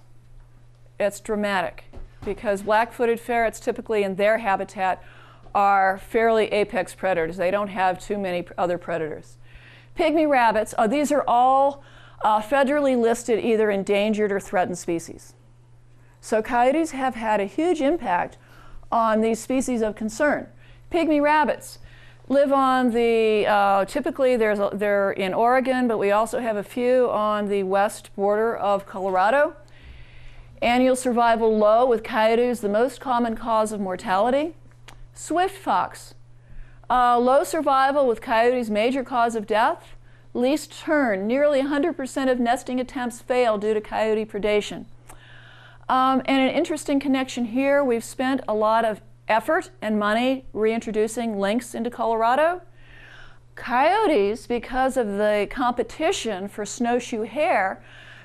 it's dramatic because black-footed ferrets typically in their habitat are fairly apex predators. They don't have too many other predators. Pygmy rabbits, oh, these are all uh, federally listed either endangered or threatened species. So coyotes have had a huge impact on these species of concern. Pygmy rabbits live on the, uh, typically there's a, they're in Oregon, but we also have a few on the west border of Colorado. Annual survival low with coyotes, the most common cause of mortality. Swift fox, uh, low survival with coyotes, major cause of death. Least tern, nearly 100% of nesting attempts fail due to coyote predation. Um, and an interesting connection here, we've spent a lot of effort and money reintroducing lynx into Colorado. Coyotes, because of the competition for snowshoe hare,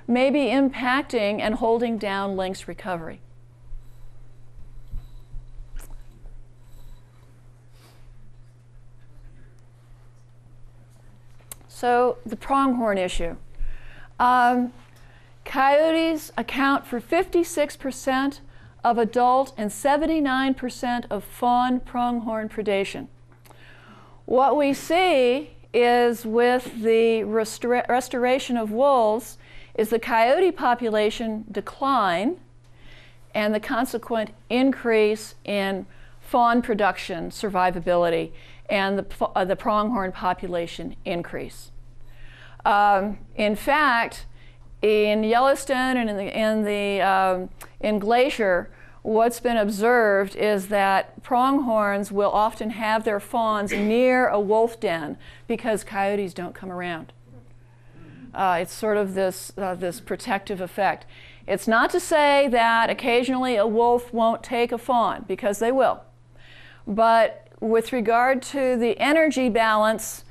may be impacting and holding down lynx recovery. So, the pronghorn issue. Um, coyotes account for 56% of adult and 79% of fawn pronghorn predation. What we see is with the restora- restoration of wolves is the coyote population decline and the consequent increase in fawn production survivability and the, uh, the pronghorn population increase. Um, in fact, in Yellowstone and in the, in, the um, in Glacier, what's been observed is that pronghorns will often have their fawns near a wolf den because coyotes don't come around. Uh, it's sort of this, uh, this protective effect. It's not to say that occasionally a wolf won't take a fawn, because they will. But with regard to the energy balance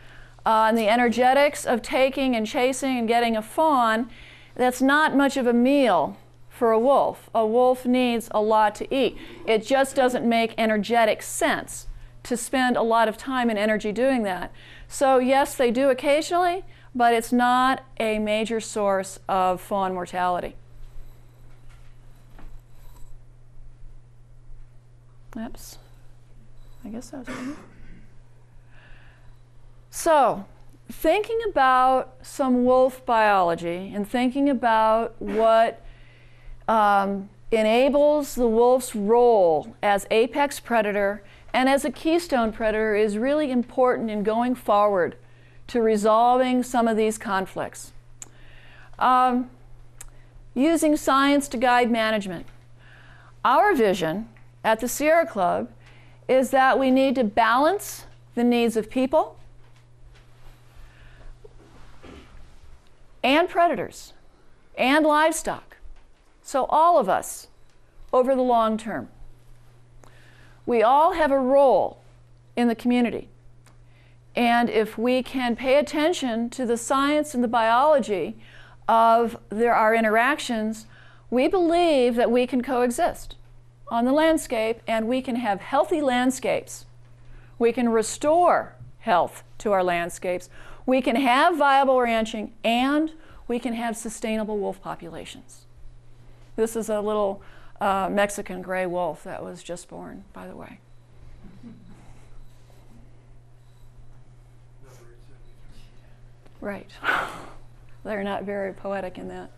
uh, and the energetics of taking and chasing and getting a fawn, that's not much of a meal for a wolf. A wolf needs a lot to eat. It just doesn't make energetic sense to spend a lot of time and energy doing that. So, yes, they do occasionally, but it's not a major source of fawn mortality. Oops. I guess that was it. So, thinking about some wolf biology and thinking about what um, enables the wolf's role as apex predator and as a keystone predator is really important in going forward to resolving some of these conflicts. Um, using science to guide management. Our vision at the Sierra Club is that we need to balance the needs of people and predators and livestock. So, all of us over the long term. We all have a role in the community. And if we can pay attention to the science and the biology of there, our interactions, we believe that we can coexist on the landscape and we can have healthy landscapes. We can restore health to our landscapes. We can have viable ranching and we can have sustainable wolf populations. This is a little uh, Mexican gray wolf that was just born, by the way. Right. They're not very poetic in that.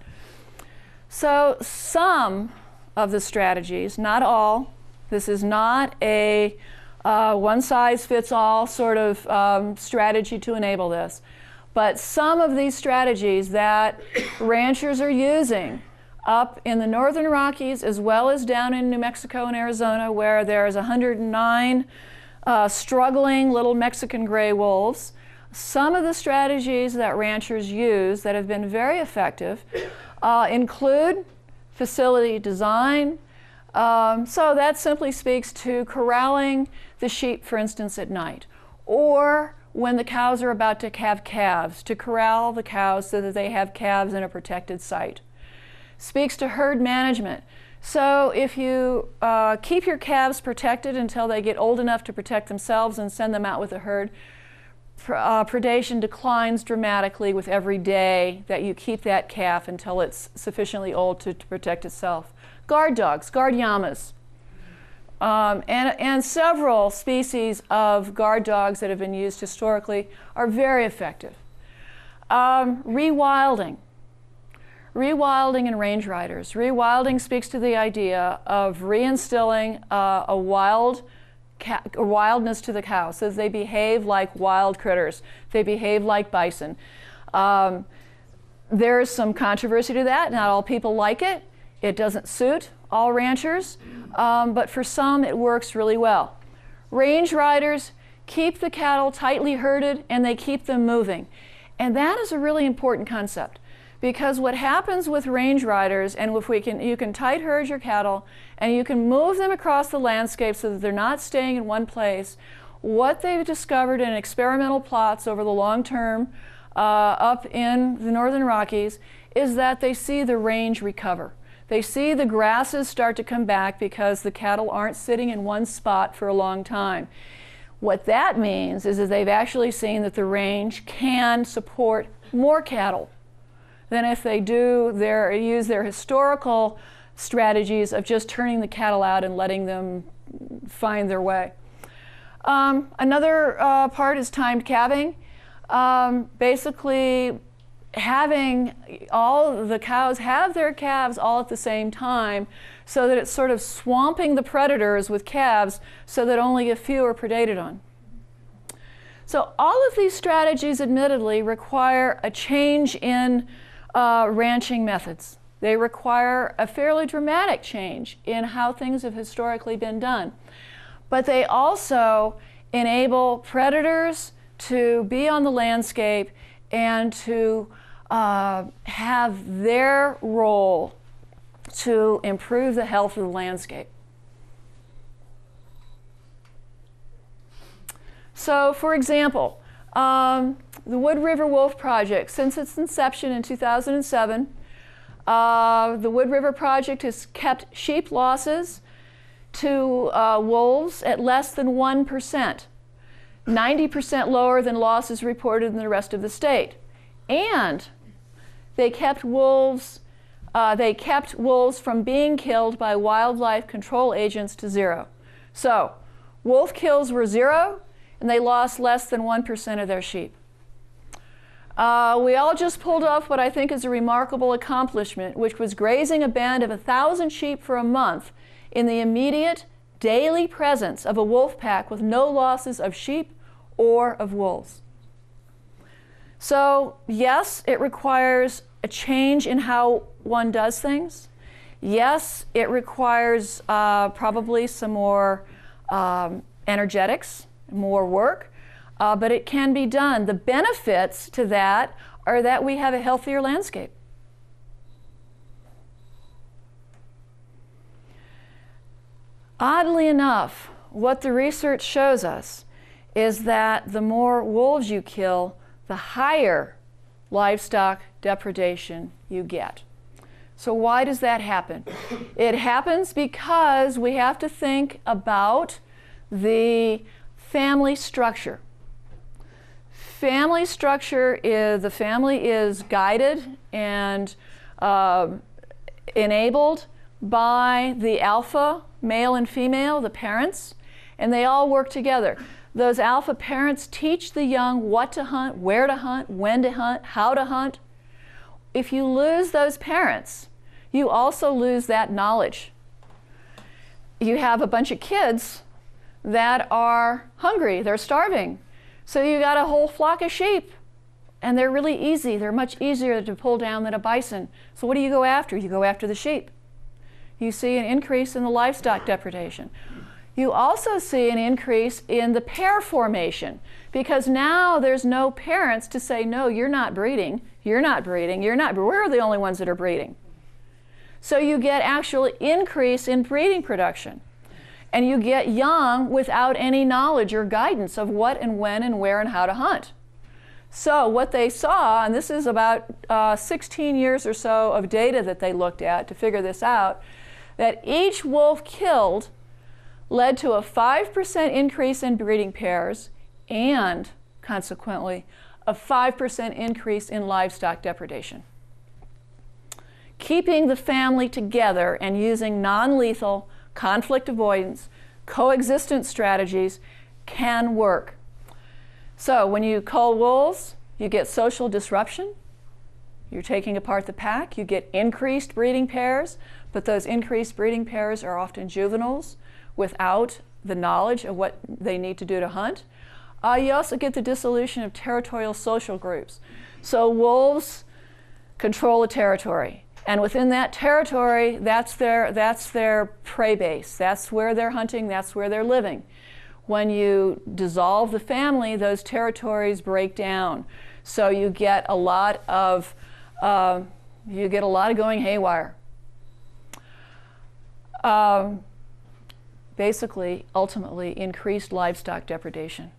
So, some of the strategies, not all, this is not a uh, one size fits all sort of um, strategy to enable this. But some of these strategies that ranchers are using up in the northern Rockies as well as down in New Mexico and Arizona, where there's 109 uh, struggling little Mexican gray wolves. Some of the strategies that ranchers use that have been very effective uh, include facility design. Um, so that simply speaks to corralling the sheep, for instance, at night, or when the cows are about to have calves, to corral the cows so that they have calves in a protected site speaks to herd management. So if you uh, keep your calves protected until they get old enough to protect themselves and send them out with a herd, uh, predation declines dramatically with every day that you keep that calf until it's sufficiently old to, to protect itself. Guard dogs, guard llamas, um, and, and several species of guard dogs that have been used historically are very effective. Um, rewilding. Rewilding and range riders. Rewilding speaks to the idea of reinstilling uh, a wild wildness to the cow, so they behave like wild critters. They behave like bison. Um, there's some controversy to that. Not all people like it. It doesn't suit all ranchers, um, but for some it works really well. Range riders keep the cattle tightly herded and they keep them moving. And that is a really important concept. Because what happens with range riders, and if we can, you can tight herd your cattle and you can move them across the landscape so that they're not staying in one place. What they've discovered in experimental plots over the long term uh, up in the northern Rockies is that they see the range recover. They see the grasses start to come back because the cattle aren't sitting in one spot for a long time. What that means is that they've actually seen that the range can support more cattle than if they do their, use their historical strategies of just turning the cattle out and letting them find their way. Um, another uh, part is timed calving. Um, basically, having all the cows have their calves all at the same time so that it's sort of swamping the predators with calves so that only a few are predated on. So, all of these strategies, admittedly, require a change in uh, ranching methods. They require a fairly dramatic change in how things have historically been done. But they also enable predators to be on the landscape and to uh, have their role to improve the health of the landscape. So, for example, um, the Wood River Wolf Project, since its inception in 2007, uh, the Wood River Project has kept sheep losses to uh, wolves at less than 1%, 90% lower than losses reported in the rest of the state. And they kept wolves, uh, they kept wolves from being killed by wildlife control agents to zero. So, wolf kills were zero, and they lost less than 1% of their sheep. Uh, we all just pulled off what I think is a remarkable accomplishment, which was grazing a band of a thousand sheep for a month in the immediate daily presence of a wolf pack with no losses of sheep or of wolves. So, yes, it requires a change in how one does things. Yes, it requires uh, probably some more um, energetics, more work, uh, but it can be done. The benefits to that are that we have a healthier landscape. Oddly enough, what the research shows us is that the more wolves you kill, the higher livestock depredation you get. So, why does that happen? It happens because we have to think about the family structure. Family structure is the family is guided and uh, enabled by the alpha male and female, the parents, and they all work together. Those alpha parents teach the young what to hunt, where to hunt, when to hunt, how to hunt. If you lose those parents, you also lose that knowledge. You have a bunch of kids that are hungry, they're starving. So you got a whole flock of sheep, and they're really easy. They're much easier to pull down than a bison. So what do you go after? You go after the sheep you see an increase in the livestock depredation. You also see an increase in the pair formation because now there's no parents to say, no, you're not breeding, you're not breeding, you're not, we're the only ones that are breeding. So you get actual increase in breeding production. And you get young without any knowledge or guidance of what and when and where and how to hunt. So what they saw, and this is about uh, 16 years or so of data that they looked at to figure this out, that each wolf killed led to a 5% increase in breeding pairs and, consequently, a 5% increase in livestock depredation. Keeping the family together and using non lethal conflict avoidance, coexistence strategies can work. So, when you cull wolves, you get social disruption. You're taking apart the pack, you get increased breeding pairs, but those increased breeding pairs are often juveniles without the knowledge of what they need to do to hunt. Uh, you also get the dissolution of territorial social groups. So wolves control a territory. And within that territory, that's their, that's their prey base. That's where they're hunting, that's where they're living. When you dissolve the family, those territories break down. So you get a lot of, uh, you get a lot of going haywire um, basically, ultimately, increased livestock depredation.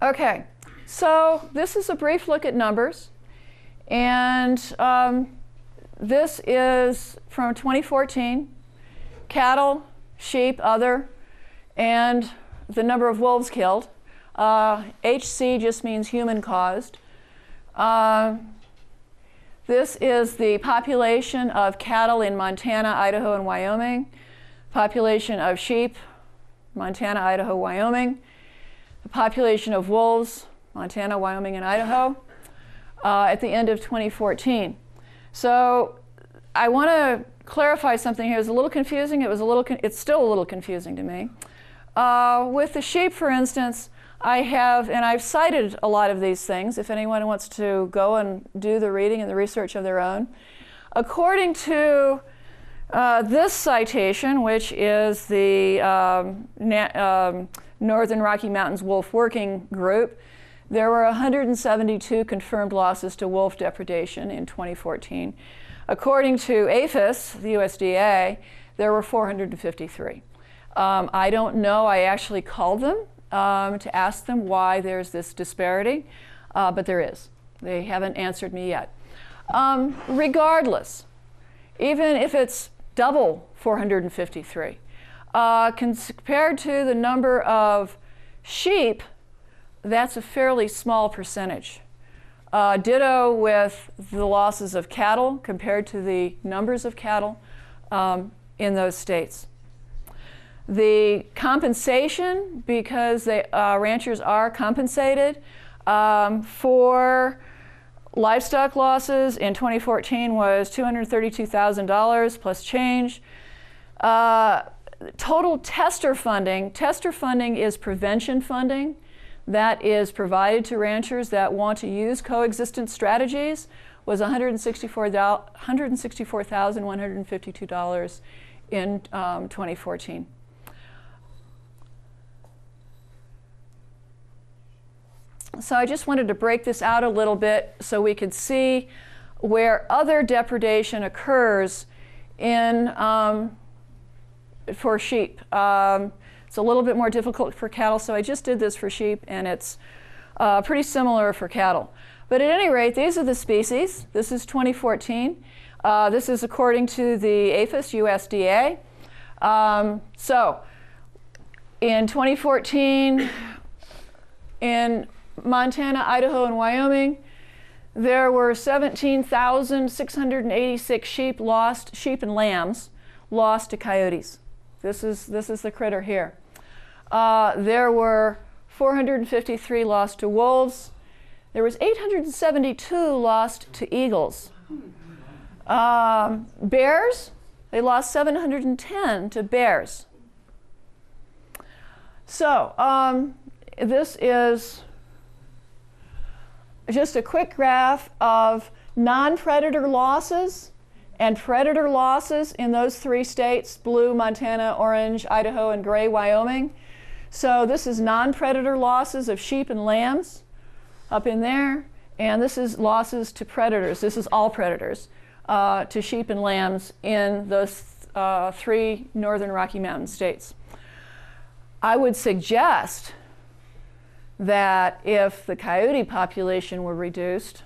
Okay, so this is a brief look at numbers, and um, this is from 2014 cattle, sheep, other, and the number of wolves killed. Uh, HC just means human caused. Uh, this is the population of cattle in Montana, Idaho, and Wyoming, population of sheep, Montana, Idaho, Wyoming, the population of wolves, Montana, Wyoming, and Idaho, uh, at the end of 2014. So I want to clarify something here. It's a little confusing. It was a little. it's still a little confusing to me. Uh, with the sheep, for instance, I have, and I've cited a lot of these things if anyone wants to go and do the reading and the research of their own. According to uh, this citation, which is the um, um, Northern Rocky Mountains Wolf Working Group, there were 172 confirmed losses to wolf depredation in 2014. According to APHIS, the USDA, there were 453. Um, I don't know. I actually called them um, to ask them why there's this disparity, uh, but there is. They haven't answered me yet. Um, regardless, even if it's double 453, uh, compared to the number of sheep, that's a fairly small percentage. Uh, ditto with the losses of cattle compared to the numbers of cattle um, in those states. The compensation, because they, uh, ranchers are compensated um, for livestock losses in 2014 was $232,000 plus change. Uh, total tester funding, tester funding is prevention funding that is provided to ranchers that want to use coexistence strategies was $164,152 in um, 2014. So I just wanted to break this out a little bit so we could see where other depredation occurs in um, for sheep. Um, it's a little bit more difficult for cattle, so I just did this for sheep, and it's uh, pretty similar for cattle. But at any rate, these are the species. This is 2014. Uh, this is according to the APHIS USDA. Um, so in 2014, in Montana, Idaho, and Wyoming, there were 17,686 sheep lost, sheep and lambs lost to coyotes. This is, this is the critter here. Uh, there were 453 lost to wolves. There was 872 lost to eagles. Um, bears, they lost 710 to bears. So um, this is just a quick graph of non-predator losses and predator losses in those three states, blue, Montana, orange, Idaho, and gray, Wyoming. So this is non-predator losses of sheep and lambs up in there. And this is losses to predators. This is all predators uh, to sheep and lambs in those uh, three northern Rocky Mountain states. I would suggest that if the coyote population were reduced,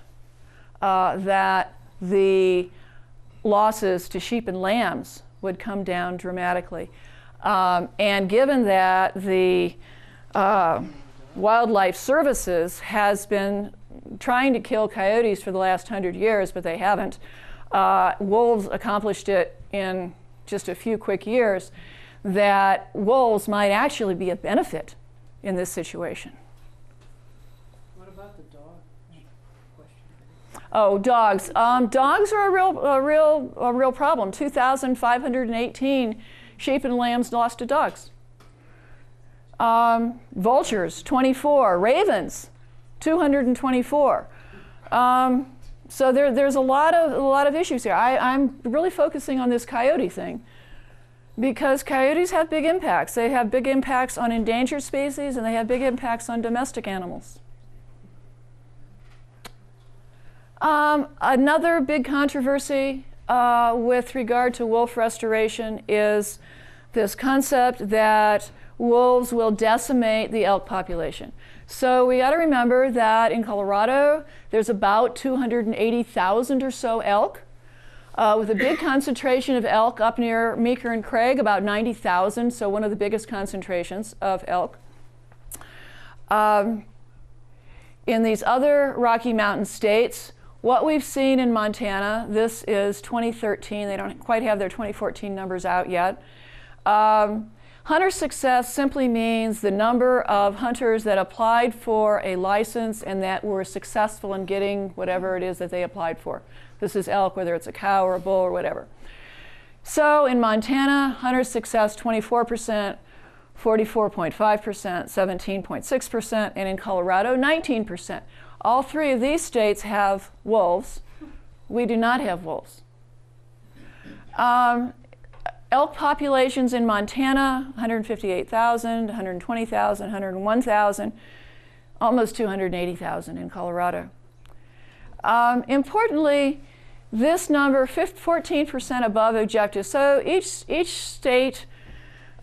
uh, that the losses to sheep and lambs would come down dramatically. Um, and given that the uh, Wildlife Services has been trying to kill coyotes for the last hundred years, but they haven't, uh, wolves accomplished it in just a few quick years, that wolves might actually be a benefit in this situation. What about the dog question? Oh, dogs. Um, dogs are a real, a real, a real problem. 2,518 sheep and lambs lost to dogs. Um, vultures, 24. Ravens, 224. Um, so there, there's a lot of a lot of issues here. I, I'm really focusing on this coyote thing because coyotes have big impacts. They have big impacts on endangered species and they have big impacts on domestic animals. Um, another big controversy uh, with regard to wolf restoration is this concept that wolves will decimate the elk population. So we got to remember that in Colorado, there's about 280,000 or so elk, uh, with a big concentration of elk up near Meeker and Craig, about 90,000, so one of the biggest concentrations of elk. Um, in these other Rocky Mountain states, what we've seen in Montana, this is 2013, they don't quite have their 2014 numbers out yet. Um, hunter success simply means the number of hunters that applied for a license and that were successful in getting whatever it is that they applied for. This is elk, whether it's a cow or a bull or whatever. So in Montana, hunter success 24%, 44.5%, 17.6%, and in Colorado, 19%. All three of these states have wolves. We do not have wolves. Um, elk populations in Montana 158,000, 120,000, 101,000, almost 280,000 in Colorado. Um, importantly, this number, 14% above objective. So each, each state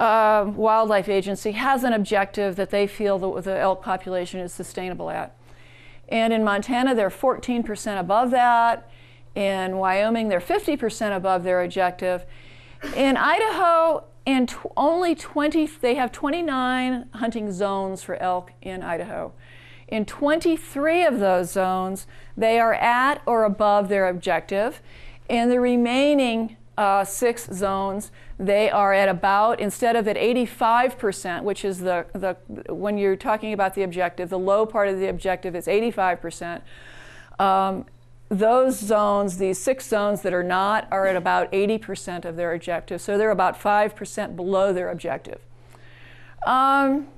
uh, Wildlife Agency has an objective that they feel the, the elk population is sustainable at. And in Montana, they're 14% above that. In Wyoming, they're 50% above their objective. In Idaho, and tw- only 20, they have 29 hunting zones for elk in Idaho. In 23 of those zones, they are at or above their objective. And the remaining uh, six zones, they are at about, instead of at 85%, which is the, the, when you're talking about the objective, the low part of the objective is 85%. Um, those zones, these six zones that are not, are at about 80% of their objective. So they're about 5% below their objective. Um,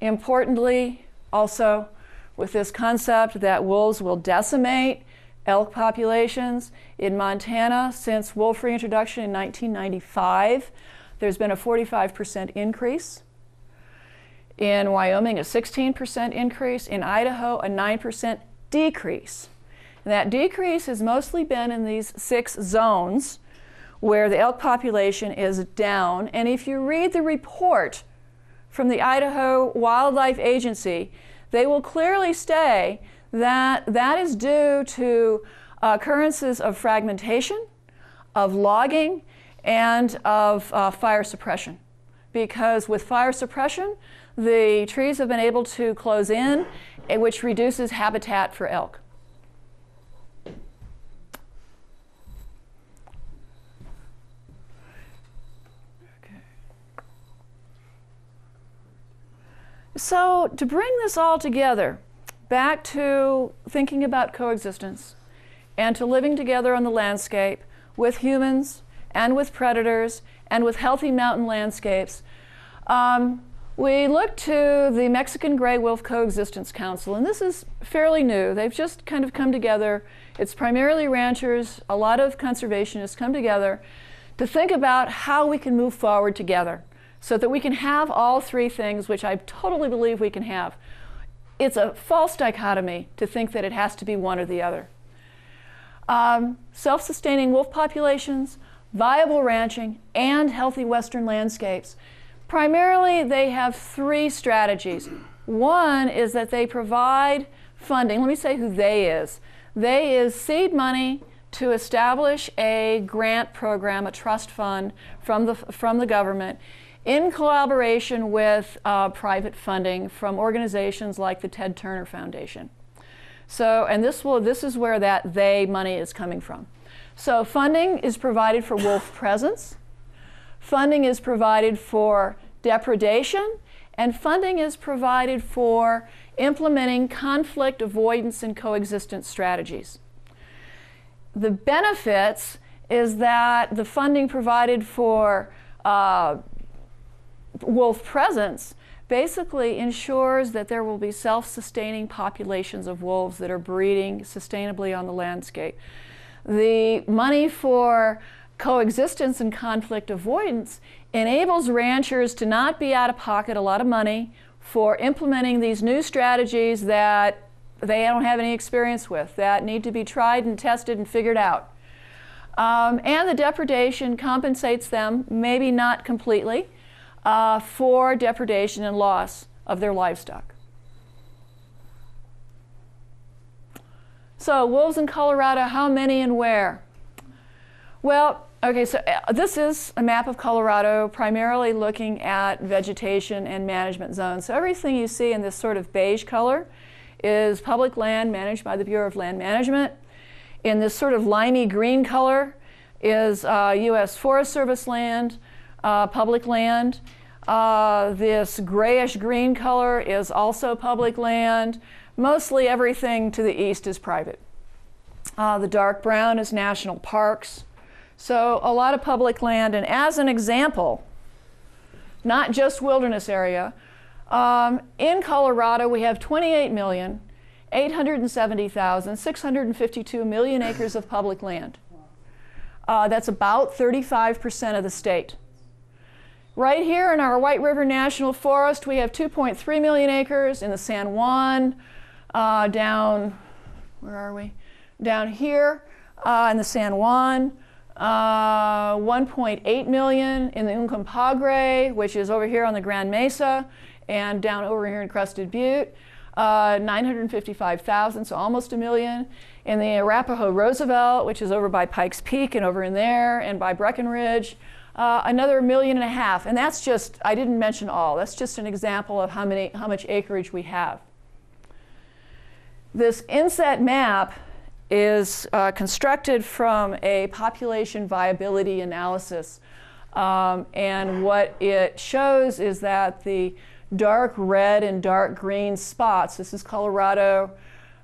importantly, also, with this concept that wolves will decimate elk populations in Montana since wolf reintroduction in 1995, there's been a 45% increase. In Wyoming, a 16% increase. In Idaho, a 9% decrease. And that decrease has mostly been in these six zones where the elk population is down. And if you read the report from the Idaho Wildlife Agency, they will clearly say that that is due to occurrences of fragmentation, of logging, and of uh, fire suppression. Because with fire suppression, the trees have been able to close in, eh, which reduces habitat for elk. So, to bring this all together, back to thinking about coexistence and to living together on the landscape with humans and with predators and with healthy mountain landscapes, um, we look to the Mexican Gray Wolf Coexistence Council, and this is fairly new. They've just kind of come together. It's primarily ranchers, a lot of conservationists come together to think about how we can move forward together so that we can have all three things, which I totally believe we can have. It's a false dichotomy to think that it has to be one or the other. Um, self sustaining wolf populations, viable ranching, and healthy western landscapes. Primarily, they have three strategies. One is that they provide funding. Let me say who they is. They is seed money to establish a grant program, a trust fund from the, from the government in collaboration with uh, private funding from organizations like the Ted Turner Foundation. So, and this will this is where that they money is coming from. So, funding is provided for wolf presence, funding is provided for depredation, and funding is provided for implementing conflict avoidance and coexistence strategies. The benefits is that the funding provided for uh, wolf presence basically ensures that there will be self sustaining populations of wolves that are breeding sustainably on the landscape. The money for coexistence and conflict avoidance enables ranchers to not be out of pocket a lot of money for implementing these new strategies that they don't have any experience with, that need to be tried and tested and figured out. Um, and the depredation compensates them, maybe not completely, uh, for depredation and loss of their livestock. So, wolves in Colorado, how many and where? Well, okay, so uh, this is a map of Colorado, primarily looking at vegetation and management zones. So, everything you see in this sort of beige color is public land managed by the Bureau of Land Management. In this sort of limey green color is uh, U.S. Forest Service land uh, public land. Uh, this grayish green color is also public land. Mostly everything to the east is private. Uh, the dark brown is national parks. So a lot of public land. And as an example, not just wilderness area, um, in Colorado we have 28 million. 870,652 million acres of public land. Uh, that's about 35% of the state. Right here in our White River National Forest, we have 2.3 million acres in the San Juan, uh, down, where are we? Down here uh, in the San Juan. uh, 1.8 million in the Uncompahgre, which is over here on the Grand Mesa, and down over here in Crested Butte. Uh, 955,000, so almost a million. In the Arapaho Roosevelt, which is over by Pikes Peak and over in there, and by Breckenridge, uh, another million and a half. And that's just, I didn't mention all, that's just an example of how, many, how much acreage we have. This inset map is uh, constructed from a population viability analysis. Um, and what it shows is that the dark red and dark green spots. This is Colorado,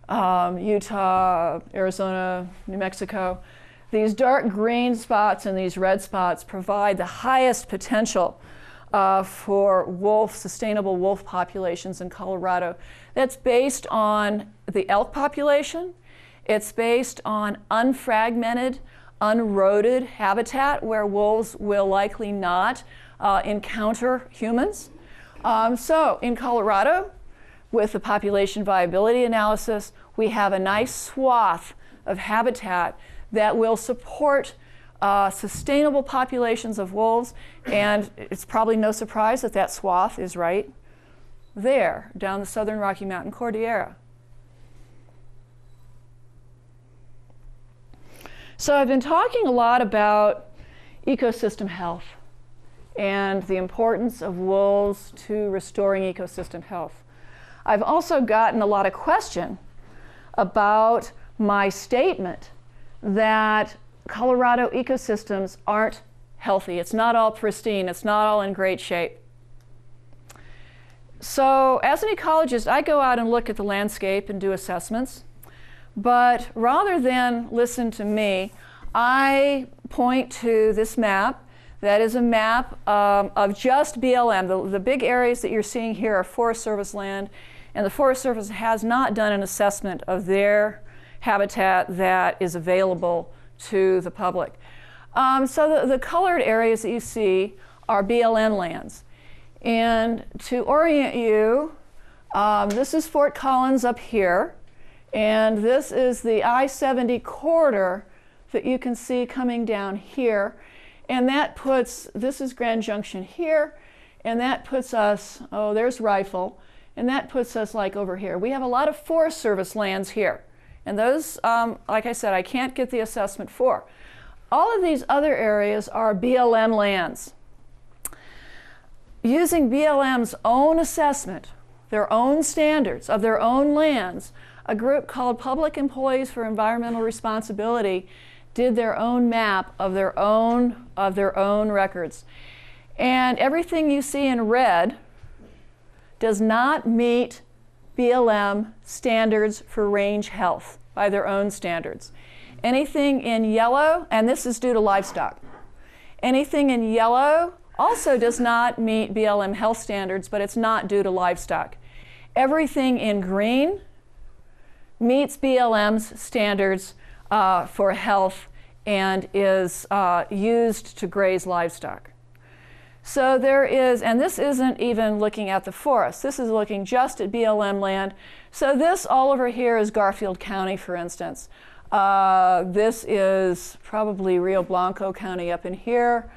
um, Utah, Arizona, New Mexico. These dark green spots and these red spots provide the highest potential uh, for wolf, sustainable wolf populations in Colorado. That's based on the elk population. It's based on unfragmented, unroaded habitat where wolves will likely not uh, encounter humans. Um, so in Colorado, with the population viability analysis, we have a nice swath of habitat that will support uh, sustainable populations of wolves. And it's probably no surprise that that swath is right there down the southern Rocky Mountain Cordillera. So I've been talking a lot about ecosystem health and the importance of wolves to restoring ecosystem health. I've also gotten a lot of question about my statement that Colorado ecosystems aren't healthy. It's not all pristine, it's not all in great shape. So, as an ecologist, I go out and look at the landscape and do assessments. But rather than listen to me, I point to this map that is a map um, of just BLM. The, the big areas that you're seeing here are Forest Service land, and the Forest Service has not done an assessment of their habitat that is available to the public. Um, so the, the colored areas that you see are BLM lands. And to orient you, um, this is Fort Collins up here, and this is the I 70 corridor that you can see coming down here. And that puts, this is Grand Junction here, and that puts us, oh, there's Rifle, and that puts us like over here. We have a lot of Forest Service lands here. And those, um, like I said, I can't get the assessment for. All of these other areas are BLM lands. Using BLM's own assessment, their own standards of their own lands, a group called Public Employees for Environmental Responsibility did their own map of their own of their own records. And everything you see in red does not meet BLM standards for range health by their own standards. Anything in yellow, and this is due to livestock, anything in yellow also does not meet BLM health standards, but it's not due to livestock. Everything in green meets BLM's standards uh, for health and is uh, used to graze livestock. So there is, and this isn't even looking at the forest, this is looking just at BLM land. So this all over here is Garfield County, for instance. Uh, this is probably Rio Blanco County up in here.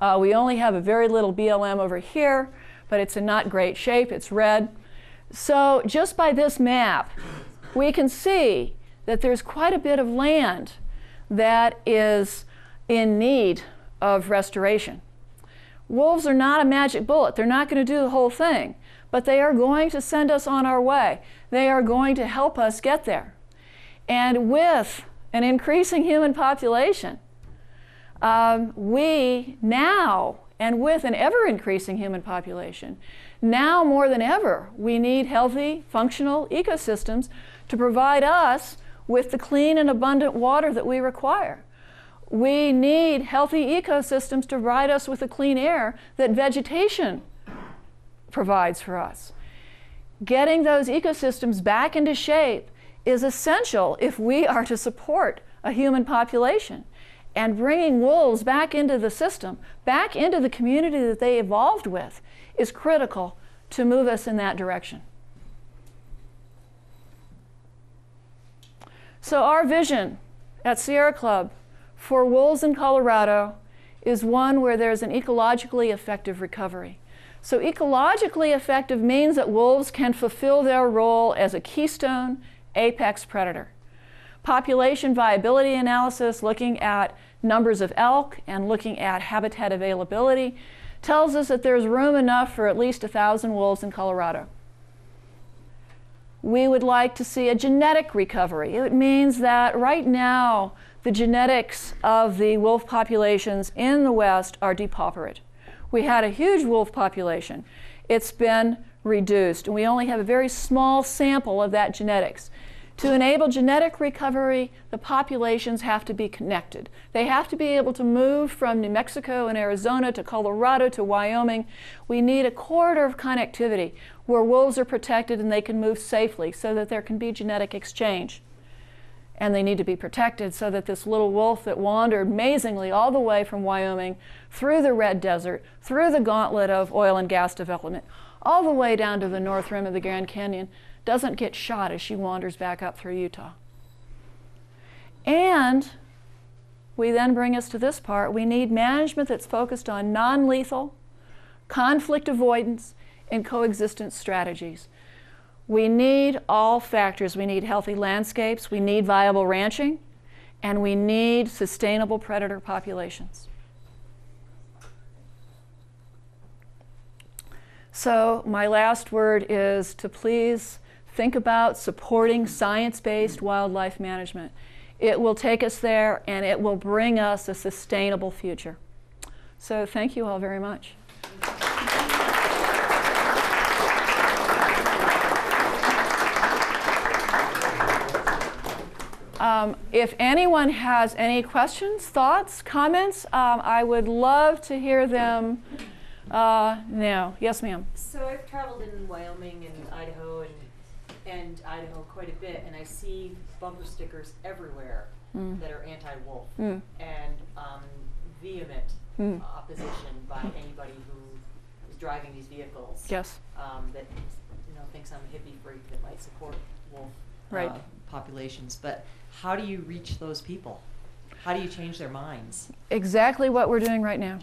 Uh, we only have a very little BLM over here, but it's in not great shape, it's red. So just by this map, we can see that there's quite a bit of land that is in need of restoration. Wolves are not a magic bullet. They're not going to do the whole thing, but they are going to send us on our way. They are going to help us get there. And with an increasing human population, um, we now, and with an ever increasing human population, now more than ever, we need healthy, functional ecosystems to provide us with the clean and abundant water that we require. We need healthy ecosystems to provide us with the clean air that vegetation provides for us. Getting those ecosystems back into shape is essential if we are to support a human population. And bringing wolves back into the system, back into the community that they evolved with, is critical to move us in that direction. So, our vision at Sierra Club for wolves in Colorado is one where there's an ecologically effective recovery. So, ecologically effective means that wolves can fulfill their role as a keystone apex predator. Population viability analysis, looking at numbers of elk and looking at habitat availability, tells us that there's room enough for at least 1,000 wolves in Colorado. We would like to see a genetic recovery. It means that right now, the genetics of the wolf populations in the West are depauperate. We had a huge wolf population. It's been reduced, and we only have a very small sample of that genetics. To enable genetic recovery, the populations have to be connected. They have to be able to move from New Mexico and Arizona to Colorado to Wyoming. We need a corridor of connectivity where wolves are protected and they can move safely so that there can be genetic exchange. And they need to be protected so that this little wolf that wandered amazingly all the way from Wyoming through the Red Desert, through the gauntlet of oil and gas development, all the way down to the north rim of the Grand Canyon, doesn't get shot as she wanders back up through Utah. And we then bring us to this part. We need management that's focused on non lethal, conflict avoidance, and coexistence strategies. We need all factors. We need healthy landscapes, we need viable ranching, and we need sustainable predator populations. So, my last word is to please think about supporting science based wildlife management. It will take us there and it will bring us a sustainable future. So, thank you all very much. Um, if anyone has any questions, thoughts, comments, um, I would love to hear them uh, now. Yes, ma'am. So I've traveled in Wyoming and Idaho and and Idaho quite a bit, and I see bumper stickers everywhere Mm. that are anti-wolf Mm. and um, vehement Mm. opposition by anybody who is driving these vehicles. Yes. Um, that you know thinks I'm a hippie freak that might support wolf Right. uh, populations. But how do you reach those people? How do you change their minds? Exactly what we're doing right now.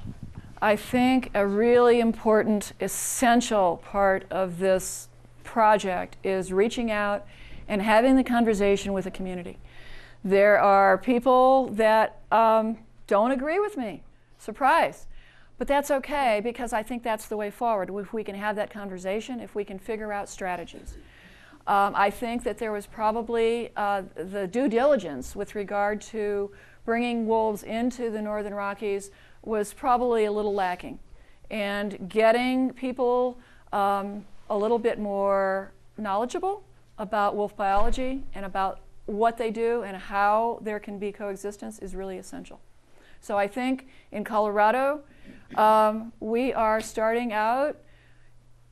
I think a really important, essential part of this project is reaching out and having the conversation with the community. There are people that um, don't agree with me. Surprise. But that's okay because I think that's the way forward. If we can have that conversation, if we can figure out strategies. Um, I think that there was probably uh, the due diligence with regard to bringing wolves into the Northern Rockies was probably a little lacking. And getting people um, a little bit more knowledgeable about wolf biology and about what they do and how there can be coexistence is really essential. So I think in Colorado, um, we are starting out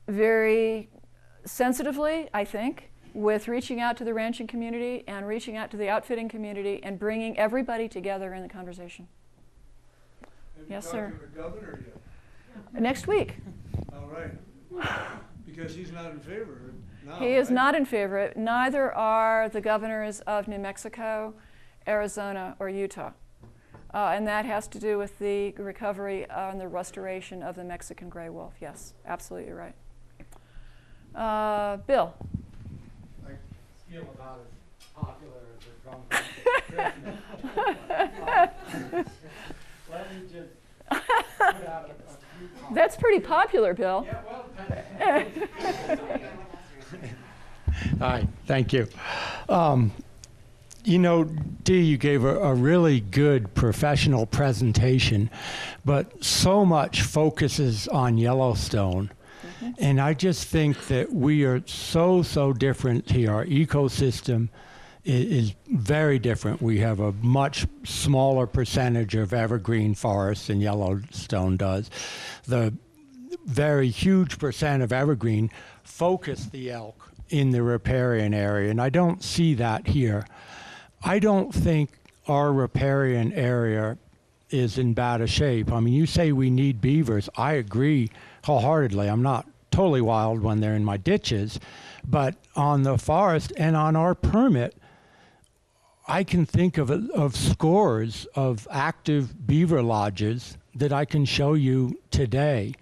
very sensitively, I think, with reaching out to the ranching community and reaching out to the outfitting community and bringing everybody together in the conversation. Have Yes, sir. to the governor yet? Next week, All right. Because he's not in favor now. he is right? not in favor. Neither are the governors of New Mexico, Arizona, or Utah. Uh, and that has to do with the recovery and the restoration of the Mexican gray wolf. Yes, absolutely right. Uh, Bill. I feel about as popular as the drum. Let me just put out a, a few comments. That's pretty popular, Bill. Yeah, well. Hi, thank you. Um, you know, Dee, you gave a, a really good professional presentation, but so much focuses on Yellowstone. And I just think that we are so, so different here. Our ecosystem is very different. We have a much smaller percentage of evergreen forests than Yellowstone does. The very huge percent of evergreen focus the elk in the riparian area, and I don't see that here. I don't think our riparian area is in bad a shape. I mean, you say we need beavers. I agree wholeheartedly. I'm not totally wild when they're in my ditches, but on the forest and on our permit, I can think of, of scores of active beaver lodges that I can show you today.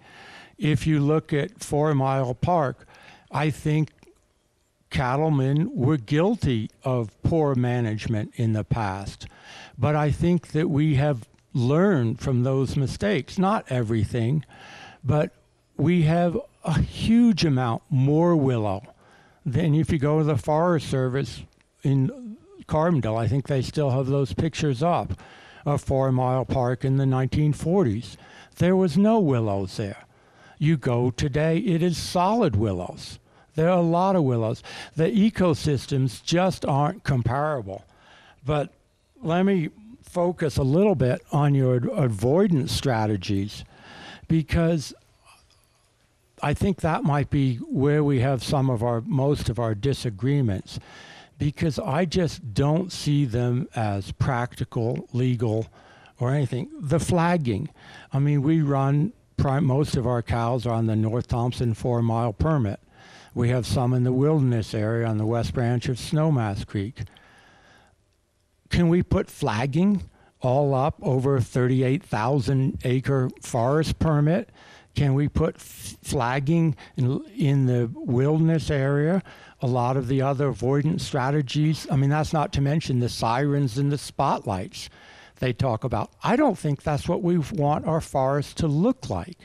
If you look at Four Mile Park, I think cattlemen were guilty of poor management in the past. But I think that we have learned from those mistakes. Not everything, but we have a huge amount more willow than if you go to the Forest Service in Carbondale. I think they still have those pictures up of Four Mile Park in the 1940s. There was no willows there. You go today, it is solid willows. There are a lot of willows. The ecosystems just aren't comparable. But let me focus a little bit on your avoidance strategies because I think that might be where we have some of our most of our disagreements because I just don't see them as practical, legal, or anything. The flagging. I mean, we run prime, most of our cows are on the North Thompson four mile permit. We have some in the wilderness area on the west branch of Snowmass Creek. Can we put flagging all up over a 38,000 acre forest permit? Can we put flagging in, in the wilderness area? A lot of the other avoidance strategies. I mean, that's not to mention the sirens and the spotlights they talk about. I don't think that's what we want our forests to look like.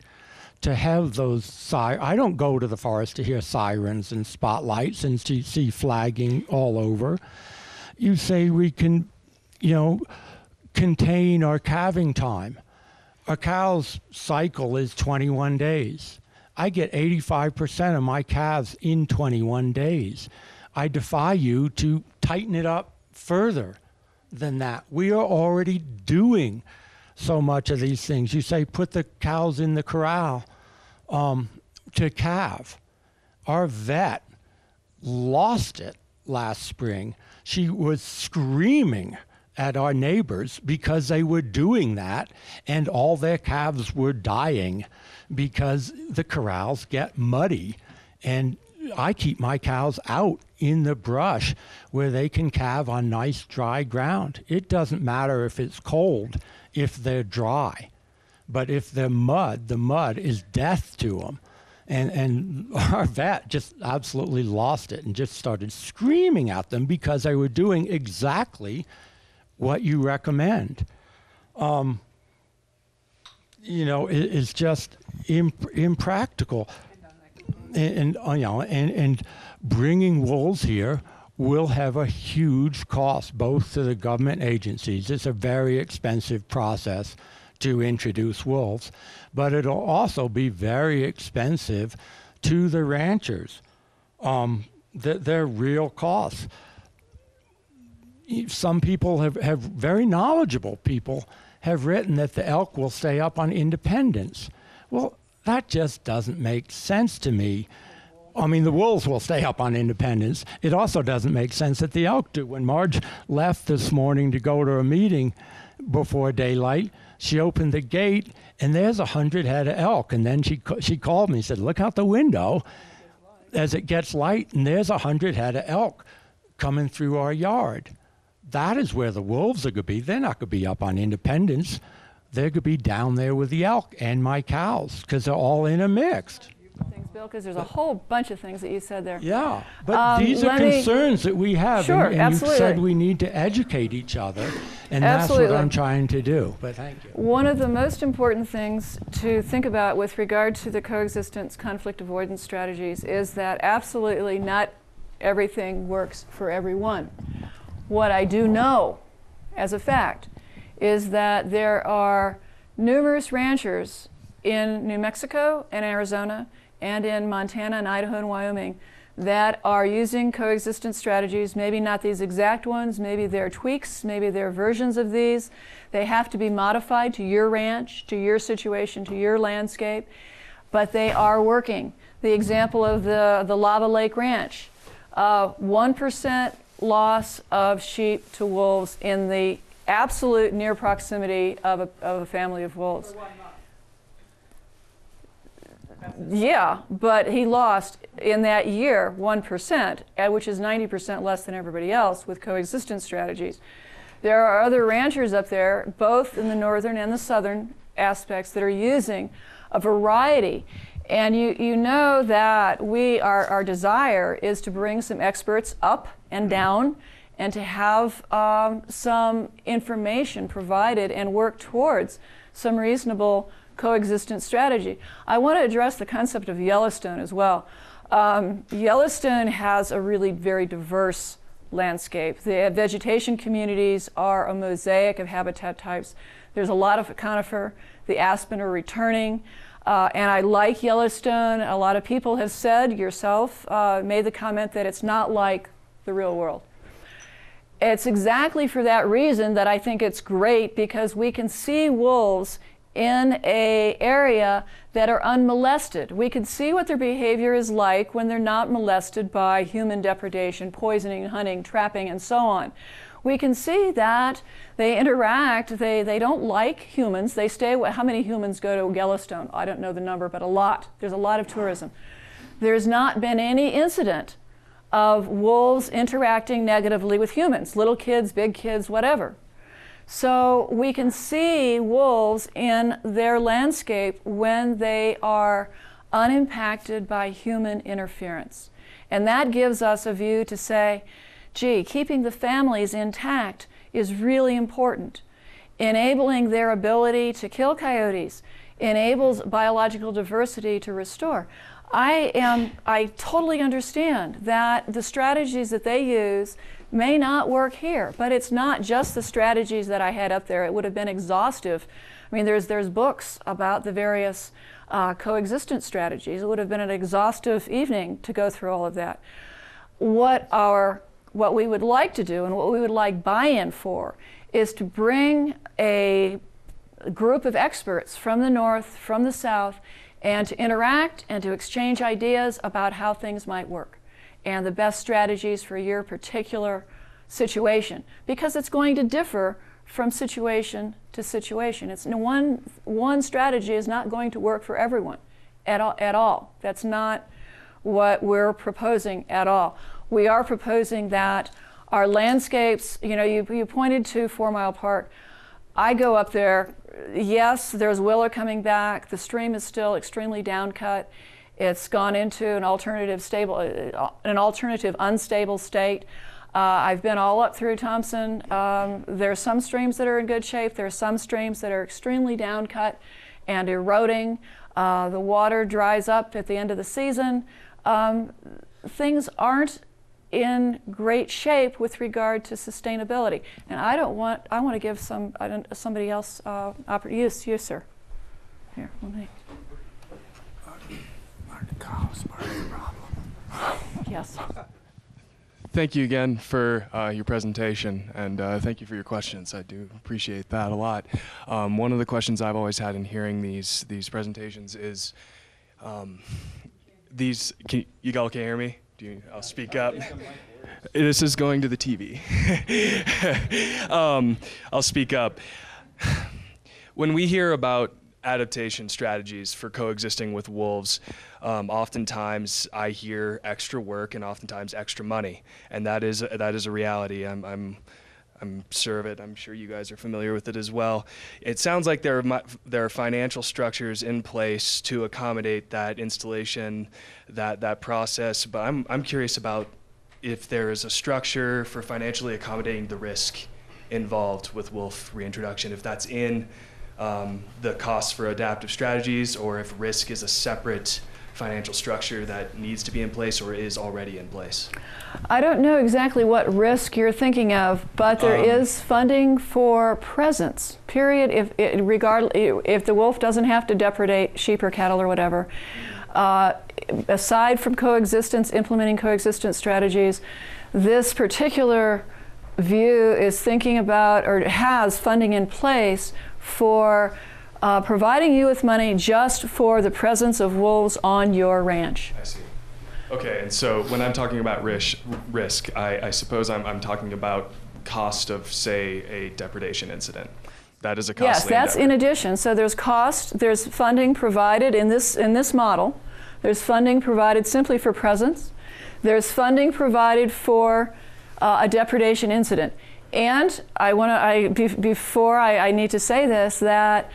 To have those si- I don't go to the forest to hear sirens and spotlights and to see flagging all over. You say we can, you know, contain our calving time. A cow's cycle is 21 days. I get 85% of my calves in 21 days. I defy you to tighten it up further than that. We are already doing so much of these things. You say put the cows in the corral um, to calve. Our vet lost it last spring. She was screaming at our neighbors because they were doing that and all their calves were dying because the corrals get muddy and I keep my cows out in the brush where they can calve on nice dry ground. It doesn't matter if it's cold if they're dry. But if they're mud, the mud is death to them. And, and our vet just absolutely lost it and just started screaming at them because they were doing exactly what you recommend. Um, you know, it, it's just imp- impractical. And, and uh, you know, and, and bringing wolves here will have a huge cost both to the government agencies. It's a very expensive process to introduce wolves, but it'll also be very expensive to the ranchers. Um, th- they're real costs. Some people have, have very knowledgeable people have written that the elk will stay up on independence. Well, that just doesn't make sense to me. I mean, the wolves will stay up on independence. It also doesn't make sense that the elk do. When Marge left this morning to go to a meeting before daylight, she opened the gate and there's a hundred head of elk. And then she she called me and said, "Look out the window as it gets light, and there's a hundred head of elk coming through our yard." That is where the wolves are going to be. They're not going to be up on independence. They're going to be down there with the elk and my cows because they're all in a mixed. Things, Bill, because there's a whole bunch of things that you said there. Yeah, but Um, these are let me- concerns that we have, Sure, and, and you said we need to educate each other, and that's what I'm trying to do. But thank you. One of the most important things to think about with regard to the coexistence conflict avoidance strategies is that absolutely not everything works for everyone. What I do know as a fact is that there are numerous ranchers in New Mexico and Arizona and in Montana and Idaho and Wyoming that are using coexistence strategies, maybe not these exact ones, maybe they're tweaks, maybe they're versions of these. They have to be modified to your ranch, to your situation, to your landscape, but they are working. The example of the, the Lava Lake Ranch, uh, 1% loss of sheep to wolves in the absolute near proximity of a, of a family of wolves. Yeah, but he lost in that year 1%, uh, which is 90% less than everybody else with coexistence strategies. There are other ranchers up there, both in the northern and the southern aspects, that are using a variety. And you, you know that we, our, our desire is to bring some experts up and down and to have um, some information provided and work towards some reasonable coexistence strategy. I want to address the concept of Yellowstone as well. Um, Yellowstone has a really very diverse landscape. The vegetation communities are a mosaic of habitat types. There's a lot of conifer. The aspen are returning. Uh, and I like Yellowstone. A lot of people have said, yourself uh, made the comment that it's not like the real world. It's exactly for that reason that I think it's great because we can see wolves in a area that are unmolested. We can see what their behavior is like when they're not molested by human depredation, poisoning, hunting, trapping, and so on. We can see that they interact, they, they don't like humans. They stay, how many humans go to Yellowstone? I don't know the number, but a lot. There's a lot of tourism. There's not been any incident of wolves interacting negatively with humans, little kids, big kids, whatever. So we can see wolves in their landscape when they are unimpacted by human interference. And that gives us a view to say, gee, keeping the families intact is really important. Enabling their ability to kill coyotes enables biological diversity to restore. I am I totally understand that the strategies that they use may not work here. But it's not just the strategies that I had up there. It would have been exhaustive. I mean, there's, there's books about the various uh, coexistence strategies. It would have been an exhaustive evening to go through all of that. What, our, what we would like to do and what we would like buy in for is to bring a group of experts from the North, from the South, and to interact and to exchange ideas about how things might work and the best strategies for your particular situation because it's going to differ from situation to situation. It's one one strategy is not going to work for everyone at all, at all. That's not what we're proposing at all. We are proposing that our landscapes, you know, you, you pointed to Four Mile Park. I go up there. Yes, there's willow coming back. The stream is still extremely downcut. It's gone into an alternative stable, uh, an alternative unstable state. Uh, I've been all up through Thompson. Um, there are some streams that are in good shape. There are some streams that are extremely downcut and eroding. Uh, the water dries up at the end of the season. Um, things aren't in great shape with regard to sustainability. And I don't want, I want to give some, somebody else, uh, yes, yes, sir. Here, let me. Yes. Thank you again for uh, your presentation, and uh, thank you for your questions. I do appreciate that a lot. Um, one of the questions I've always had in hearing these these presentations is, um, these. Can you, all can hear me? Do you, I'll speak up. This is going to the TV. um, I'll speak up. When we hear about adaptation strategies for coexisting with wolves, um, oftentimes I hear extra work and oftentimes extra money, and that is that is a reality. I'm, I'm I'm sure of it. I'm sure you guys are familiar with it as well. It sounds like there are there are financial structures in place to accommodate that installation, that that process. But I'm I'm curious about if there is a structure for financially accommodating the risk involved with wolf reintroduction. If that's in um, the costs for adaptive strategies or if risk is a separate financial structure that needs to be in place or is already in place? I don't know exactly what risk you're thinking of, but there um, is funding for presence. Period. If it, regard if the wolf doesn't have to depredate sheep or cattle or whatever, uh, aside from coexistence, implementing coexistence strategies, this particular view is thinking about or has funding in place for uh, providing you with money just for the presence of wolves on your ranch. I see. Okay, and so when I'm talking about risk, risk I, I suppose I'm, I'm talking about cost of, say, a depredation incident. That is a costly Yes, that's endeavor. in addition. So there's cost, there's funding provided in this in this model There's funding provided simply for presence. There's funding provided for uh, a depredation incident. And I want to, I, be, before I, I need to say this, that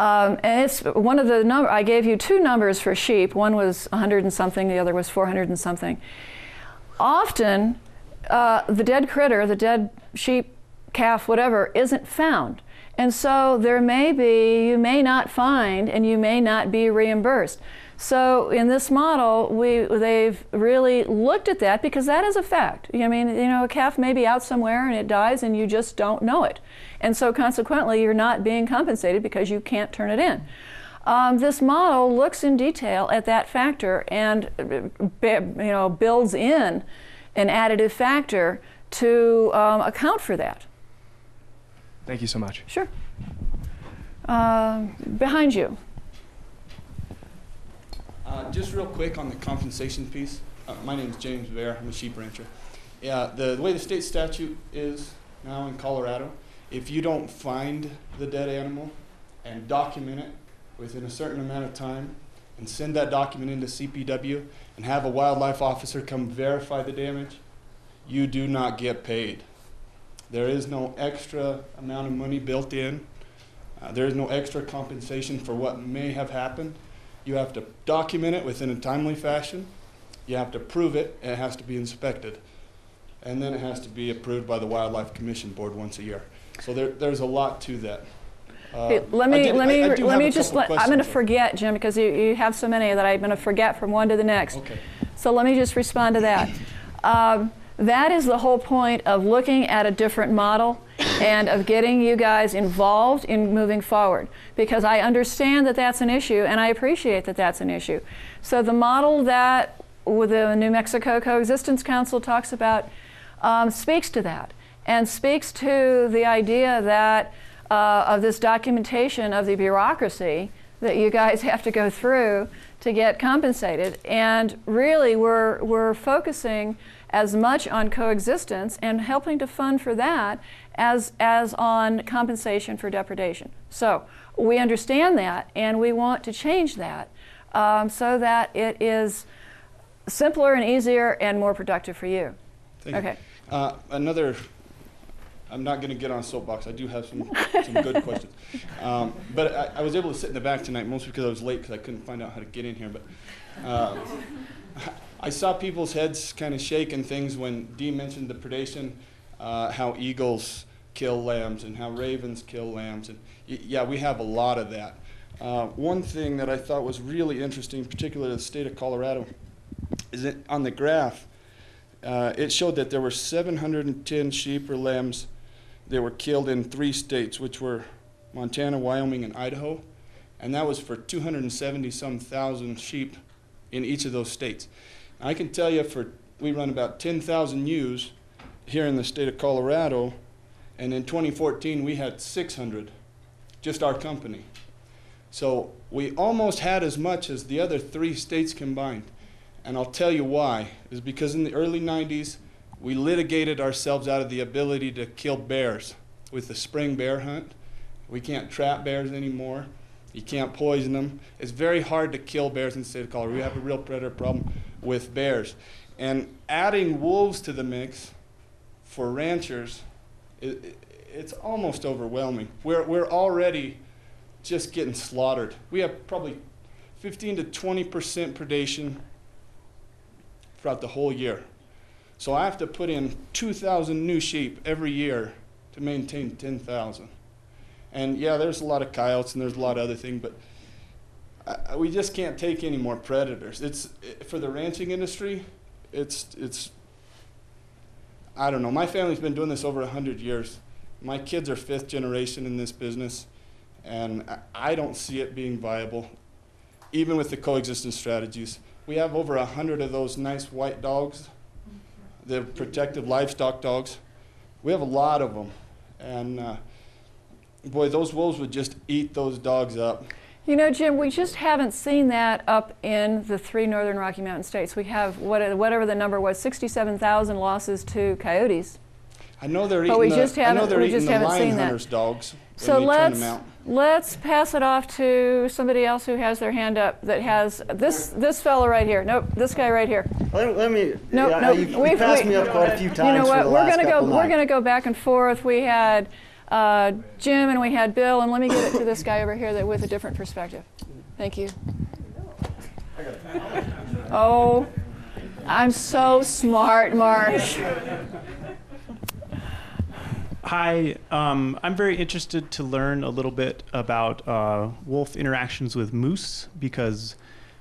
um, and it's one of the number, I gave you two numbers for sheep. One was 100 and something, the other was 400 and something. Often, uh, the dead critter, the dead sheep, calf, whatever, isn't found. And so there may be, you may not find, and you may not be reimbursed. So in this model, we, they've really looked at that because that is a fact. I mean, you know, a calf may be out somewhere and it dies and you just don't know it. And so consequently, you're not being compensated because you can't turn it in. Um, this model looks in detail at that factor and you know, builds in an additive factor to um, account for that. Thank you so much. Sure. Um behind you. Uh, just real quick on the compensation piece. Uh, my name is James Bear. I'm a sheep rancher. Yeah, the, the way the state statute is now in Colorado, if you don't find the dead animal and document it within a certain amount of time and send that document into CPW and have a wildlife officer come verify the damage, you do not get paid. There is no extra amount of money built in. Uh, there is no extra compensation for what may have happened. You have to document it within a timely fashion. You have to prove it, and it has to be inspected. And then it has to be approved by the Wildlife Commission Board once a year. So there, there's a lot to that. Uh, Hey, let me did- let me I do let me just let, I'm going to forget, Jim, because you, you have so many that I'm going to forget from one to the next. Okay. So let me just respond to that. Um, that is the whole point of looking at a different model and of getting you guys involved in moving forward because I understand that that's an issue and I appreciate that that's an issue. So the model that the New Mexico Coexistence Council talks about um, speaks to that and speaks to the idea that uh, of this documentation of the bureaucracy that you guys have to go through to get compensated. And really, we're, we're focusing as much on coexistence and helping to fund for that as, as on compensation for depredation. So we understand that and we want to change that um, so that it is simpler and easier and more productive for you. Thank you. Okay. Uh, another, I'm not going to get on a soapbox. I do have some, some good questions. Um, but I, I was able to sit in the back tonight, mostly because I was late because I couldn't find out how to get in here. But uh, I saw people's heads kind of shake and things when Dee mentioned the predation, uh, how eagles kill lambs and how ravens kill lambs. And y- yeah, we have a lot of that. Uh, one thing that I thought was really interesting, particularly the state of Colorado, is that on the graph, uh, it showed that there were 710 sheep or lambs that were killed in three states, which were Montana, Wyoming, and Idaho. And that was for 270 some thousand sheep in each of those states. I can tell you for we run about 10,000 ewes here in the state of Colorado, and in 2014 we had 600, just our company. So we almost had as much as the other three states combined. And I'll tell you why. Is because in the early 90s, we litigated ourselves out of the ability to kill bears with the spring bear hunt. We can't trap bears anymore. You can't poison them. It's very hard to kill bears in the state of Colorado. We have a real predator problem with bears. And adding wolves to the mix for ranchers, it, it, it's almost overwhelming. We're, we're already just getting slaughtered. We have probably 15 to 20 percent predation throughout the whole year. So I have to put in 2,000 new sheep every year to maintain 10,000. And yeah, there's a lot of coyotes and there's a lot of other things, but I, we just can't take any more predators. It's for the ranching industry. It's it's. I don't know. My family's been doing this over 100 years. My kids are fifth generation in this business, and I, I don't see it being viable, even with the coexistence strategies. We have over 100 of those nice white dogs, the protective livestock dogs. We have a lot of them, and uh, boy, those wolves would just eat those dogs up. You know, Jim, we just haven't seen that up in the three northern Rocky Mountain states. We have what, whatever the number was, 67,000 losses to coyotes. I know they're But eating we the, just I know haven't- they're we eating just the haven't lion seen that. hunters' dogs So let's. Let's pass it off to somebody else who has their hand up that has this this fellow right here. Nope, this guy right here. Let, let me. No, yeah, no, you, you we've- passed we- me up quite a few times You know what? We're gonna go. We're gonna go back and forth. We had uh, Jim and we had Bill, and let me get it to this guy over here that with a different perspective. Thank you. Oh, I'm so smart, Marsh. Hi, um, I'm very interested to learn a little bit about uh, wolf interactions with moose because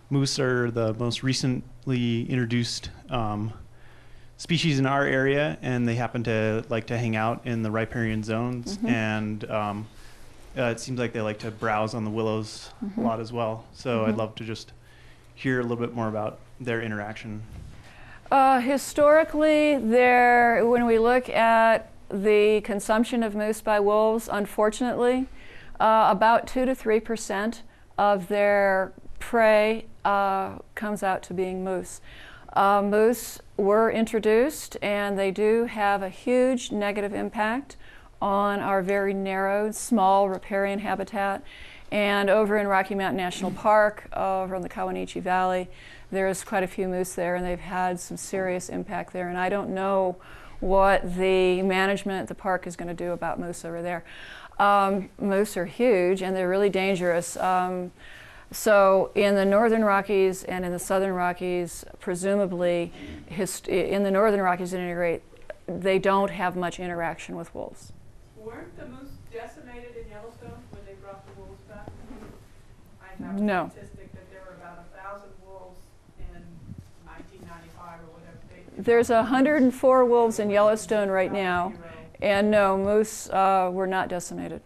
moose are the most recently introduced um, species in our area, and they happen to like to hang out in the riparian zones, Mhm. and um, uh, it seems like they like to browse on the willows Mhm. a lot as well. So Mhm. I'd love to just hear a little bit more about their interaction. Uh, historically, there, when we look at the consumption of moose by wolves, unfortunately, uh, about two to three percent of their prey uh, comes out to being moose. Uh, moose were introduced, and they do have a huge negative impact on our very narrow, small riparian habitat. And over in Rocky Mountain National Park, over in the Kawuneeche Valley, there's quite a few moose there, and they've had some serious impact there. And I don't know what the management at the park is going to do about moose over there. Um, moose are huge, and they're really dangerous. Um, so in the northern Rockies and in the southern Rockies, presumably, hist- in the northern Rockies at any rate, they don't have much interaction with wolves. Weren't the moose decimated in Yellowstone when they brought the wolves back? I No. a statistic that there were about a thousand wolves in nineteen ninety-five or whatever they. There's 104 wolves in Yellowstone right now, and no, moose uh, were not decimated.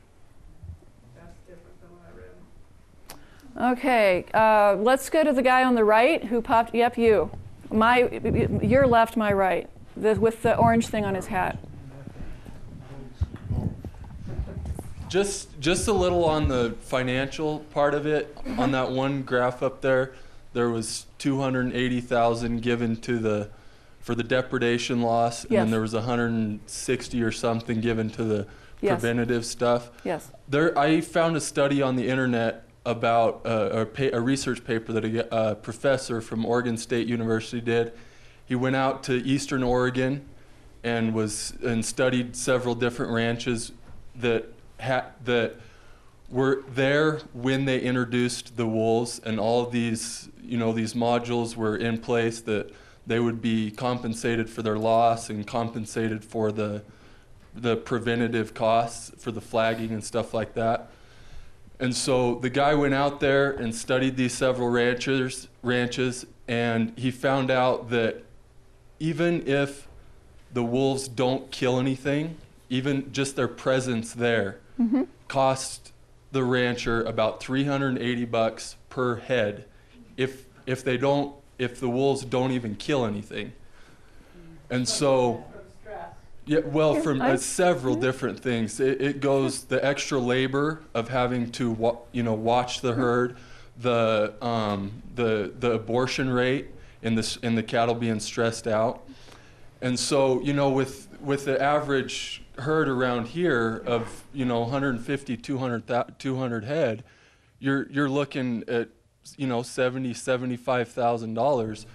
That's different than what I read. Okay, uh, let's go to the guy on the right who popped. Yep, you. My, your left, my right, the, with the orange thing on his hat. Just just a little on the financial part of it. On that one graph up there, there was 280,000 given to the for the depredation loss, and Yes. then there was 160 or something given to the Yes. preventative stuff. Yes. There, I found a study on the internet about uh, a, pa- a research paper that a uh, professor from Oregon State University did. He went out to Eastern Oregon and was and studied several different ranches that ha- that were there when they introduced the wolves, and all these you know these modules were in place that they would be compensated for their loss and compensated for the the preventative costs for the flagging and stuff like that. And so the guy went out there and studied these several ranchers, ranches, and he found out that even if the wolves don't kill anything, even just their presence there mm-hmm. cost the rancher about 380 bucks per head if if they don't if the wolves don't even kill anything. And so yeah, well, from uh, several different things. It, it goes the extra labor of having to, wa- you know, watch the herd, the um, the the abortion rate in this in the cattle being stressed out, and so you know, with with the average herd around here of you know 150 200 200 head, you're you're looking at you know 70 75,000 dollars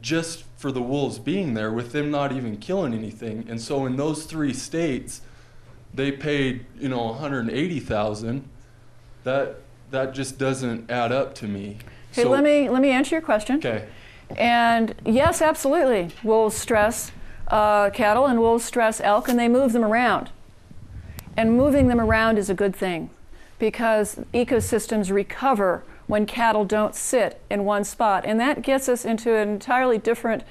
just for the wolves being there with them not even killing anything. And so in those three states, they paid, you know, 180,000. That that just doesn't add up to me. Okay, so, let me let me answer your question. Okay. And yes, absolutely, wolves stress uh, cattle and wolves stress elk, and they move them around. And moving them around is a good thing because ecosystems recover when cattle don't sit in one spot. And that gets us into an entirely different,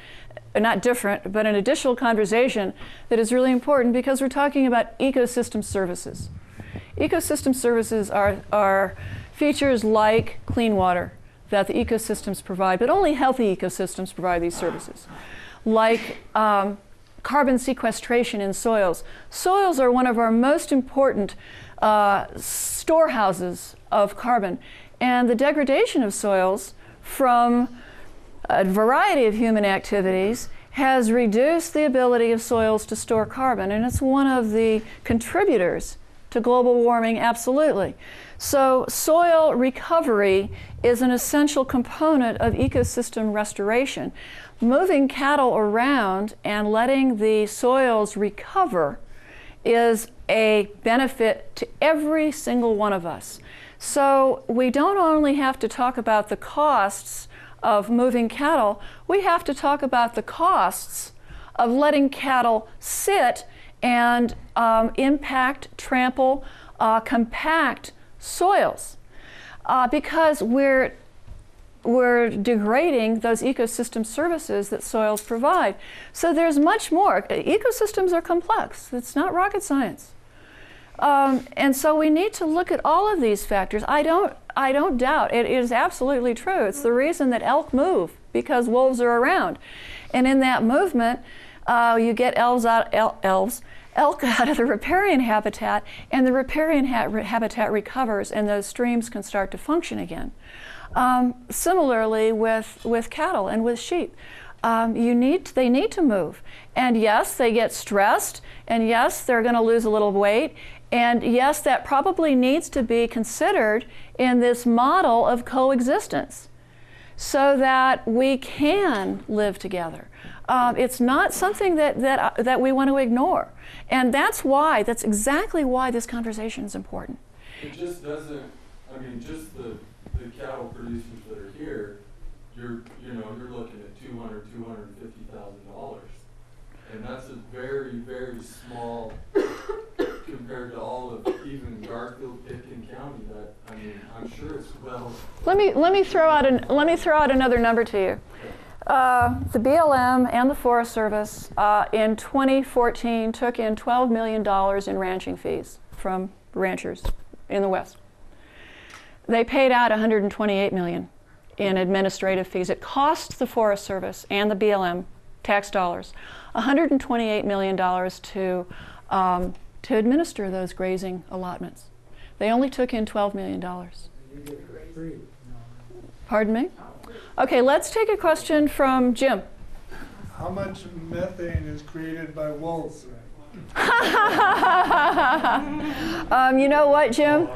not different, but an additional conversation that is really important because we're talking about ecosystem services. Ecosystem services are, are features like clean water that the ecosystems provide, but only healthy ecosystems provide these services. Like um, carbon sequestration in soils. Soils are one of our most important uh, storehouses of carbon, and the degradation of soils from a variety of human activities has reduced the ability of soils to store carbon, and it's one of the contributors to global warming? Absolutely. So, soil recovery is an essential component of ecosystem restoration. Moving cattle around and letting the soils recover is a benefit to every single one of us. So, we don't only have to talk about the costs of moving cattle, we have to talk about the costs of letting cattle sit and um, impact, trample, uh, compact soils uh, because we're we're degrading those ecosystem services that soils provide. So there's much more. Ecosystems are complex. It's not rocket science. Um, and so we need to look at all of these factors. I don't, I don't doubt it is absolutely true. It's the reason that elk move because wolves are around, and in that movement, uh, you get elves out, el- elves, elk out of the riparian habitat, and the riparian ha- habitat recovers, and those streams can start to function again. Um, similarly, with with cattle and with sheep. Um, you need they need to move and yes they get stressed and yes they're going to lose a little weight and yes, that probably needs to be considered in this model of coexistence so that we can live together. Um, it's not something that, that, uh, that we want to ignore. And that's why, that's exactly why this conversation is important. It just doesn't, I mean, just the, the cattle producers that are here, you're, you know, you're looking at two hundred, two hundred and fifty thousand dollars. And that's a very, very small compared to all of even Garfield, Pitkin County. That I mean, I'm sure it's well. Let me let me throw out an let me throw out another number to you. Uh, the BLM and the Forest Service uh, in 2014 took in 12 million dollars in ranching fees from ranchers in the West. They paid out 128 million in administrative fees. It cost the Forest Service and the BLM tax dollars 128 million dollars to um, to administer those grazing allotments. They only took in $12 million. Pardon me? Okay, let's take a question from Jim. How much methane is created by wolves? um, you know what, Jim?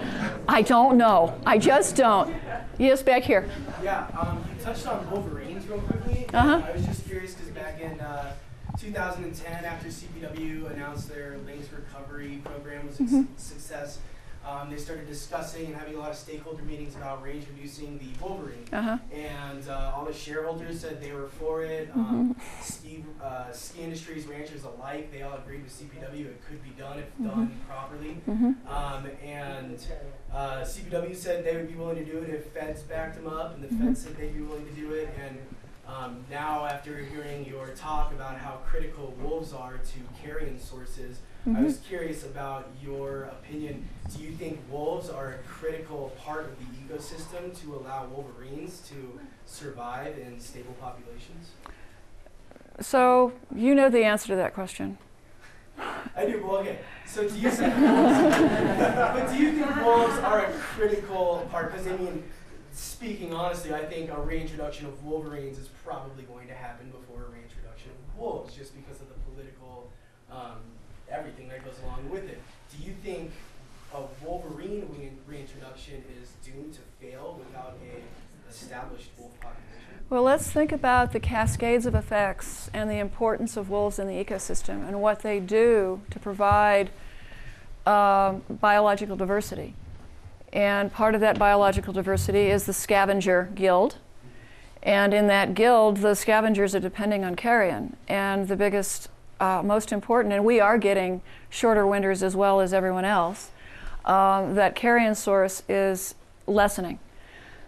I don't know. I just don't. Yes, back here. Yeah, um, you touched on wolverines real quickly. Uh-huh. I was just curious because back in uh, 2010, after CPW announced their Lynx recovery program was a Mhm. success, um, they started discussing and having a lot of stakeholder meetings about reintroducing the Wolverine. Uh-huh. And uh, all the shareholders said they were for it. Mm-hmm. Um, ski, uh, ski industries, ranchers alike, they all agreed with CPW. It could be done if Mhm. done properly. Mhm. Um, and uh, CPW said they would be willing to do it if feds backed them up, and the feds said they'd be willing to do it. And um, now, after hearing your talk about how critical wolves are to carrion sources, I Mhm. was curious about your opinion. Do you think wolves are a critical part of the ecosystem to allow wolverines to survive in stable populations? So, you know the answer to that question. I do. Well, okay. So do you think wolves? but do you think wolves are a critical part? Because I mean, speaking honestly, I think a reintroduction of wolverines is probably going to happen before a reintroduction of wolves, just because of the political um, everything that goes along with it. Do you think a wolverine re- reintroduction is doomed to fail without a established wolf population? Well, let's think about the cascades of effects and the importance of wolves in the ecosystem and what they do to provide um, biological diversity. And part of that biological diversity is the scavenger guild. And in that guild, the scavengers are depending on carrion. And the biggest, uh, most important, and we are getting shorter winters as well as everyone else, um, that carrion source is lessening.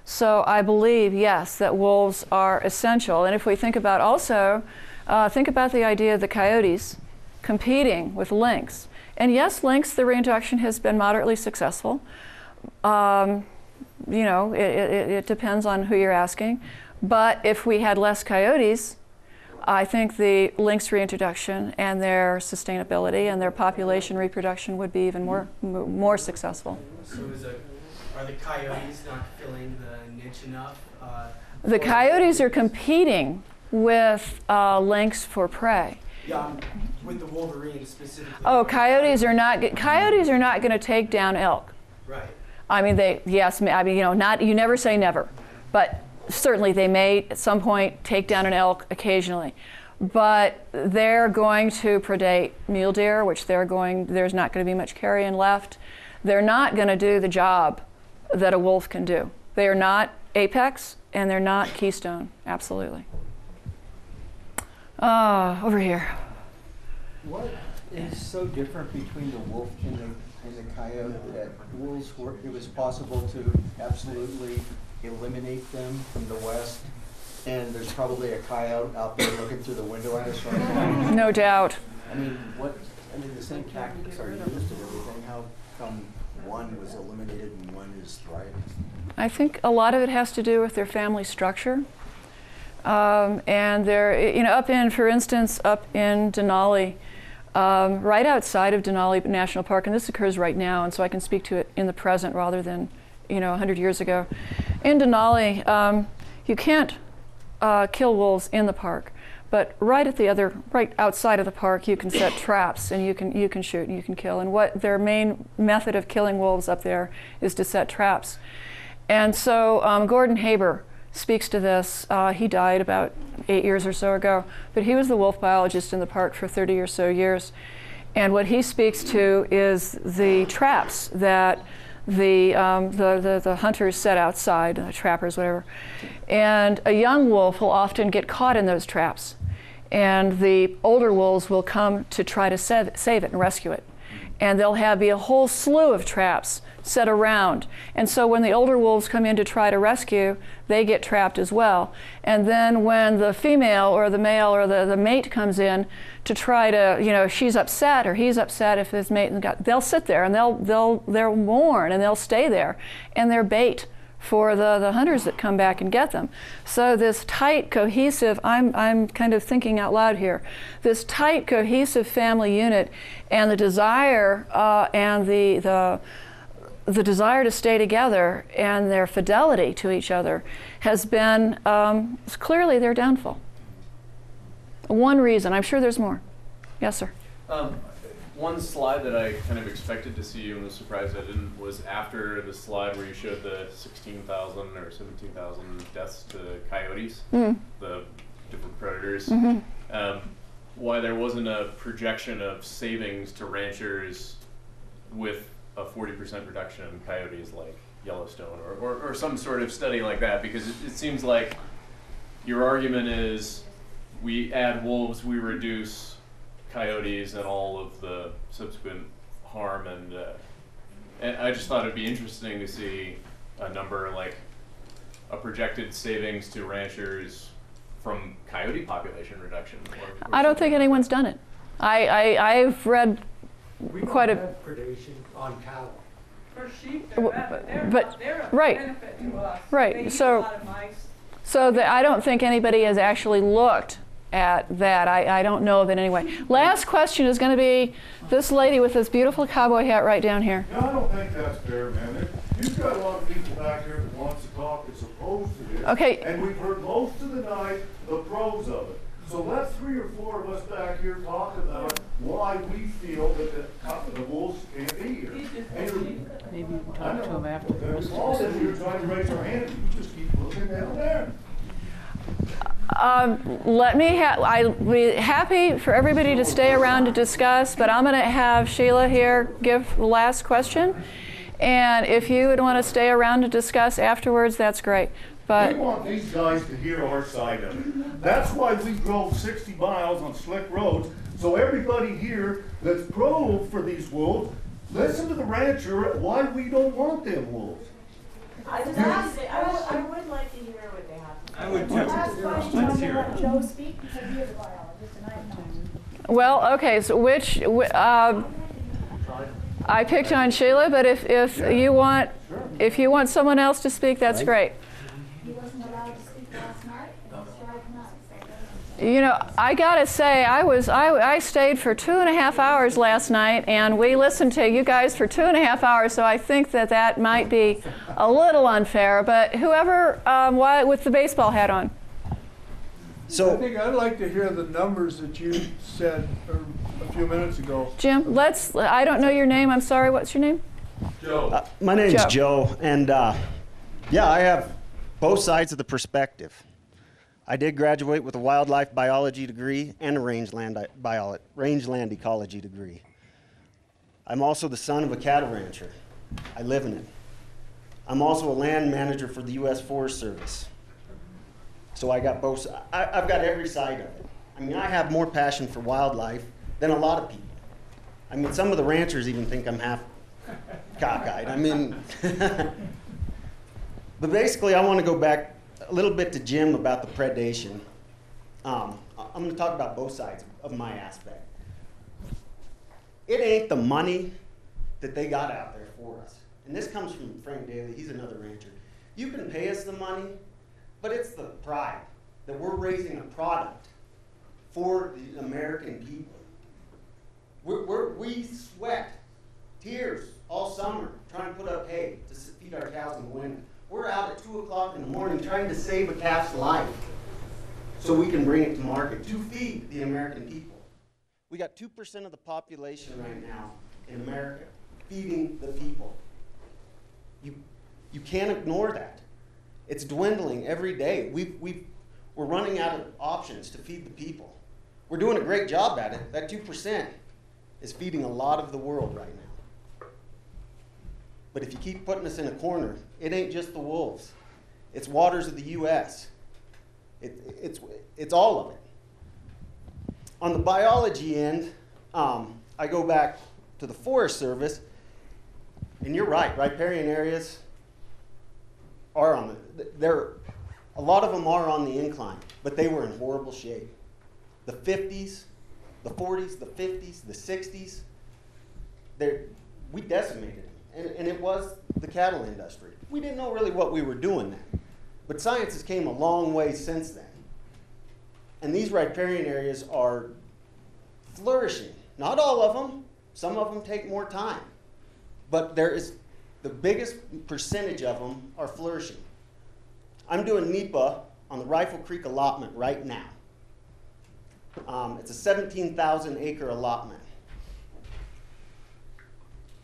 So I believe, yes, that wolves are essential. And if we think about also, uh, think about the idea of the coyotes competing with lynx. And yes, lynx, the reintroduction has been moderately successful. Um, you know, it, it, it depends on who you're asking. But if we had less coyotes, I think the lynx reintroduction and their sustainability and their population reproduction would be even more, m- more successful. So is a, are the coyotes not filling the niche enough? Uh, The coyotes are competing with uh, lynx for prey. Yeah, um, with the Wolverines specifically. Oh, coyotes are not, coyotes are not going to take down elk. Right. I mean, they, yes, I mean, you know, not, you never say never, but certainly they may at some point take down an elk occasionally. But they're going to predate mule deer, which they're going, there's not going to be much carrion left. They're not going to do the job that a wolf can do. They are not apex and they're not keystone, absolutely. Uh, over here. What is so different between the wolf and the, the coyote that wolves were, it was possible to absolutely eliminate them from the west? And there's probably a coyote out there looking through the window at us right now. No doubt. I mean, what, I mean, the same tactics are used and everything. How come one was eliminated and one is thriving? I think a lot of it has to do with their family structure. Um, and they're, you know, up in, for instance, up in Denali, um, right outside of Denali National Park, and this occurs right now, and so I can speak to it in the present rather than, you know, 100 years ago. In Denali, um, you can't uh, kill wolves in the park, but right at the other, right outside of the park, you can set traps and you can you can shoot and you can kill. And what their main method of killing wolves up there is to set traps. And so um, Gordon Haber speaks to this. Uh, he died about eight years or so ago, but he was the wolf biologist in the park for 30 or so years. And what he speaks to is the traps that the, um, the, the, the hunters set outside, the trappers, whatever. And a young wolf will often get caught in those traps. And the older wolves will come to try to save, save it and rescue it. And there'll have be a whole slew of traps set around. And so when the older wolves come in to try to rescue, they get trapped as well. And then when the female or the male or the, the mate comes in to try to, you know, she's upset or he's upset if his mate got, they'll sit there and they'll, they'll, they'll mourn and they'll stay there. And they're bait for the, the hunters that come back and get them. So this tight, cohesive, I'm, I'm kind of thinking out loud here, this tight, cohesive family unit and the desire uh, and the, the, the desire to stay together and their fidelity to each other has been um, clearly their downfall. One reason, I'm sure there's more. Yes, sir. Um, one slide that I kind of expected to see and was surprised I didn't was after the slide where you showed the 16,000 or 17,000 deaths to coyotes, Mm. the different predators. Mhm. Um, why there wasn't a projection of savings to ranchers with a 40% reduction in coyotes like Yellowstone or, or, or some sort of study like that because it, it seems like your argument is we add wolves, we reduce coyotes and all of the subsequent harm and uh, and I just thought it'd be interesting to see a number like a projected savings to ranchers from coyote population reduction. Or, or I don't think anyone's done it. I, I, I've read We quite a. have predation on cattle. For sheep, they're, but- they're, but- they're a right. benefit to us. Right, They eat so- a lot of mice. So the, I don't think anybody has actually looked at that. I, I don't know of it anyway. Last question is going to be this lady with this beautiful cowboy hat right down here. No, I don't think that's fair, man. You've got a lot of people back here that wants to talk as opposed to this. Okay. And we've heard most of the night the pros of it. So let three or four of us back here talk about why we feel that the, co- the wolves can't be here. And Maybe you can talk to know. him after. We're all sitting here trying to raise our hand, you just keep looking down there. Um, let me ha- I'd be happy for everybody to stay around to discuss, but I'm going to have Sheila here give the last question. And if you would want to stay around to discuss afterwards, that's great. But We want these guys to hear our side of it. That's why we drove 60 miles on slick roads, so everybody here that's pro for these wolves, listen to the rancher why we don't want them wolves. I just have to say, I would, I would like to hear what they have to say. I would too. Last question, Let's I'm hear gonna it. let Joe speak because he is a biologist and I'm not. well, okay. So which wh- uh, I picked on Sheila, but if, if you want if you want someone else to speak, that's great. He wasn't allowed to speak last night, and he's driving us, so. You know, I gotta say, I was I, I stayed for two and a half hours last night, and we listened to you guys for two and a half hours. So I think that that might be a little unfair. But whoever, um, why, with the baseball hat on. So I think I'd like to hear the numbers that you said a few minutes ago. Jim, let's, I don't know your name. I'm sorry. What's your name? Uh, my name's Joe. Joe, and uh, yeah, I have both sides of the perspective. I did graduate with a wildlife biology degree and a rangeland biolo- rangeland ecology degree. I'm also the son of a cattle rancher. I live in it. I'm also a land manager for the U.S. Forest Service. So I got both. I, I've got every side of it. I mean, I have more passion for wildlife than a lot of people. I mean, some of the ranchers even think I'm half cockeyed. I mean, but basically, I want to go back a little bit to Jim about the predation. Um, I'm going to talk about both sides of my aspect. It ain't the money that they got out there for us. And this comes from Frank Daly, he's another rancher. You can pay us the money, but it's the pride that we're raising a product for the American people. We're, we're, we sweat tears all summer trying to put up hay to feed our cows in the. We're out at 2 o'clock in the morning trying to save a calf's life so we can bring it to market to feed the American people. We got 2% of the population right now in America feeding the people. You, you can't ignore that. It's dwindling every day. We've, we've, we're running out of options to feed the people. We're doing a great job at it. That 2% is feeding a lot of the world right now. But if you keep putting us in a corner, it ain't just the wolves. It's waters of the U.S. It, it's, it's all of it. On the biology end, um, I go back to the Forest Service, and you're right, riparian areas are on the, they're, a lot of them are on the incline, but they were in horrible shape. The 50s, the 40s, the 50s, the 60s, they're, we decimated them. And, and it was the cattle industry. We didn't know really what we were doing then. But science has came a long way since then. And these riparian areas are flourishing. Not all of them. Some of them take more time. But there is the biggest percentage of them are flourishing. I'm doing NEPA on the Rifle Creek allotment right now. Um, it's a 17,000 acre allotment.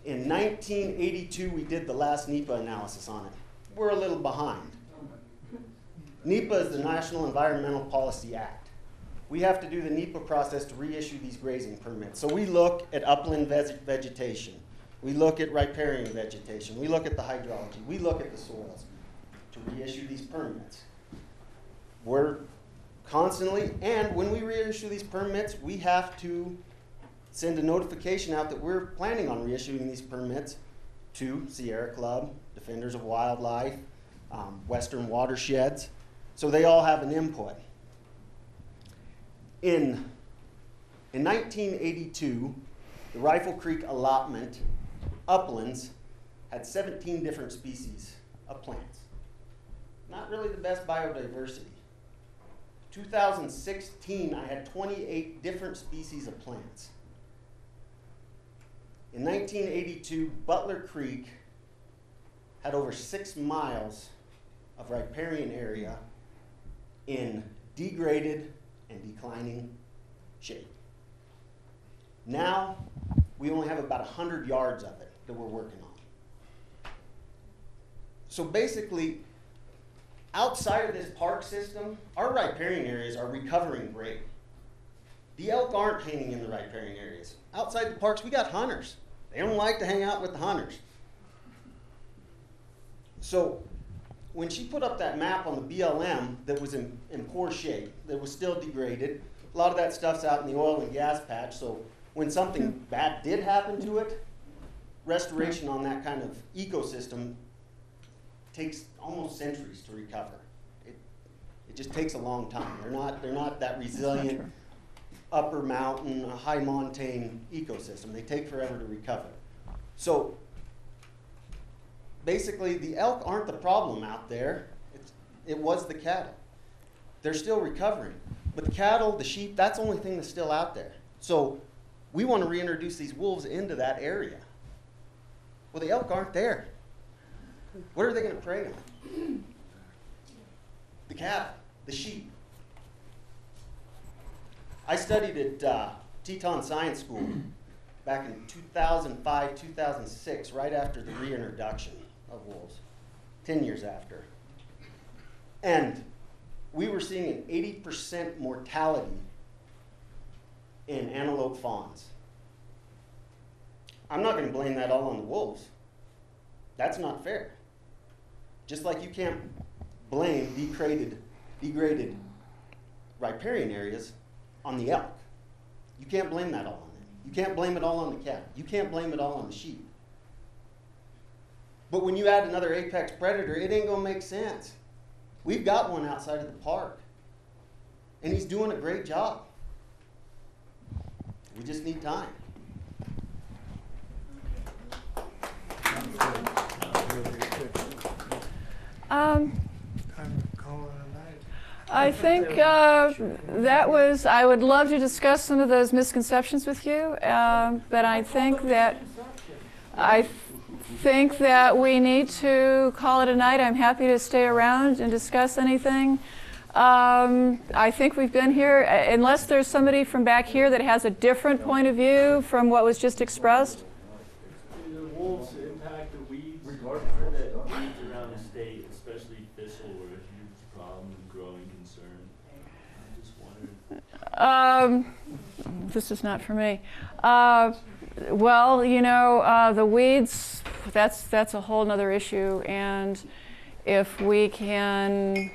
In 1982, we did the last NEPA analysis on it. We're a little behind. NEPA is the National Environmental Policy Act. We have to do the NEPA process to reissue these grazing permits. So we look at upland veg- vegetation. We look at riparian vegetation. We look at the hydrology. We look at the soils to reissue these permits. We're constantly, and when we reissue these permits, we have to send a notification out that we're planning on reissuing these permits to Sierra Club, Defenders of Wildlife, um, Western Watersheds. So they all have an input. In, in 1982, the Rifle Creek allotment, uplands, had 17 different species of plants. Not really the best biodiversity. 2016, I had 28 different species of plants. In 1982, Butler Creek had over six miles of riparian area in degraded and declining shape. Now, we only have about 100 yards of it that we're working on. So basically, outside of this park system, our riparian areas are recovering great. The elk aren't hanging in the riparian areas. Outside the parks, we got hunters. They don't like to hang out with the hunters. So when she put up that map on the BLM that was in, in poor shape, that was still degraded, a lot of that stuff's out in the oil and gas patch. So when something bad did happen to it, restoration on that kind of ecosystem takes almost centuries to recover. It, it just takes a long time. They're not, they're not that resilient upper mountain, high montane ecosystem. They take forever to recover. So basically, the elk aren't the problem out there. It's, it was the cattle. They're still recovering. But the cattle, the sheep, that's the only thing that's still out there. So we want to reintroduce these wolves into that area. Well, the elk aren't there. What are they going to prey on? The cattle, the sheep. I studied at uh, Teton Science School back in 2005, 2006, right after the reintroduction of wolves, 10 years after. And we were seeing an 80% mortality in antelope fawns. I'm not going to blame that all on the wolves. That's not fair. Just like you can't blame degraded, degraded riparian areas on the elk. You can't blame that all on them. You can't blame it all on the cat. You can't blame it all on the sheep. But when you add another apex predator, it ain't gonna make sense. We've got one outside of the park, and he's doing a great job. We just need time. Um, I think uh, that was, I would love to discuss some of those misconceptions with you, um, but I think that, I think that we need to call it a night. I'm happy to stay around and discuss anything. Um, I think we've been here, uh, unless there's somebody from back here that has a different point of view from what was just expressed. Do the wolves impact the weeds? Regardless of that weeds around the state, especially thistle, were a huge problem and growing concern. I'm just wondering. Um, this is not for me. Uh, well, you know, uh, the weeds, that's, that's a whole other issue. And if we can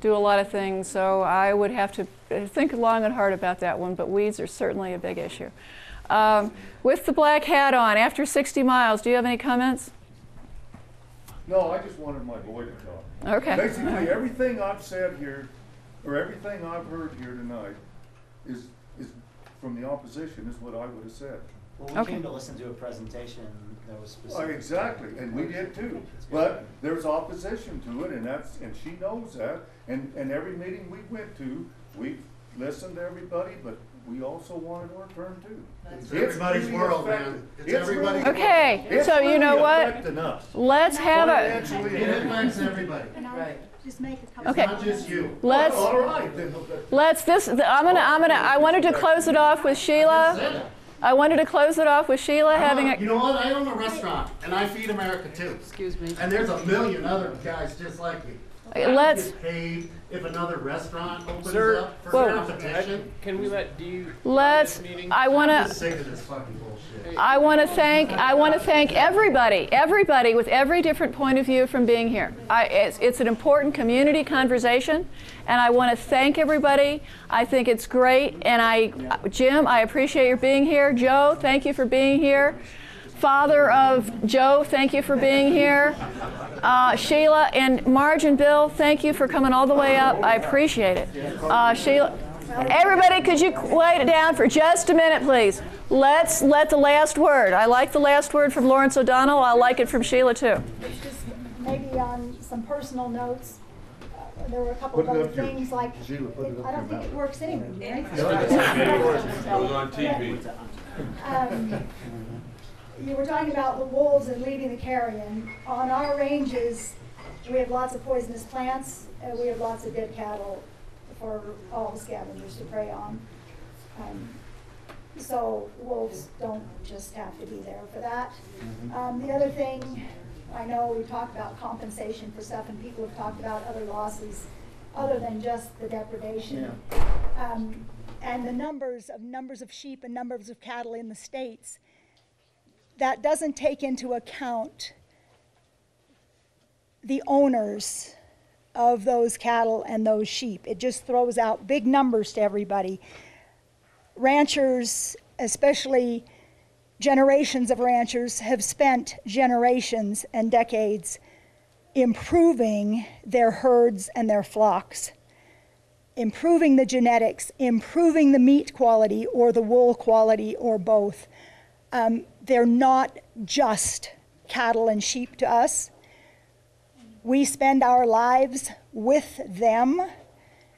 do a lot of things, so I would have to think long and hard about that one, but weeds are certainly a big issue. Um, with the black hat on, after 60 miles, do you have any comments? No, I just wanted my boy to talk. Okay. Basically, everything I've said here, or everything I've heard here tonight, is, is from the opposition, is what I would have said. Well, we came to listen to a presentation that was Uh, specific. Exactly, and we did too. But there's opposition to it, and that's, and she knows that. And, and every meeting we went to, we listened to everybody, but we also wanted our turn too. It's everybody's really world, man. affected- It's it's really- everybody's Okay, it's so you know what? affecting us. Let's have a. Financially It and affects everybody. Right. Just make a couple. Okay. Not just you. Let's- All right. Let's this. I'm gonna. I'm gonna. I wanted to close it off with Sheila. I wanted to close it off with Sheila having You a. know what? I own a restaurant and I feed America too. Excuse me. And there's a million other guys just like me. I don't Let's- get paid if another restaurant opens Sir, up for Whoa. competition. Can we let, do you? Let's. I want to. sick of this fucking bullshit. I want to thank I want to thank everybody, everybody with every different point of view from being here. I, it's, it's an important community conversation, and I want to thank everybody. I think it's great, and I, Jim, I appreciate your being here. Joe, thank you for being here. Father of Joe, thank you for being here. Uh, Sheila and Marge and Bill, thank you for coming all the way up. I appreciate it. Uh, Sheila, everybody, could you quiet it down for just a minute, please? Let's let the last word. I like the last word from Lawrence O'Donnell. I like it from Sheila too. Just maybe on some personal notes, uh, there were a couple Put of other up to your- things like, Sheila, it I don't your think it mouth. works anyway, right? Goes on TV. Um, You were talking about the wolves and leaving the carrion. On our ranges, we have lots of poisonous plants, and we have lots of dead cattle for all the scavengers to prey on. Um, So wolves don't just have to be there for that. Um, the other thing, I know we talked about compensation for stuff, and people have talked about other losses other than just the depredation. Um, and the numbers of numbers of sheep and numbers of cattle in the states, that doesn't take into account the owners of those cattle and those sheep. It just throws out big numbers to everybody. Ranchers, especially generations of ranchers, have spent generations and decades improving their herds and their flocks, improving the genetics, improving the meat quality or the wool quality or both. Um, they're not just cattle and sheep to us. We spend our lives with them,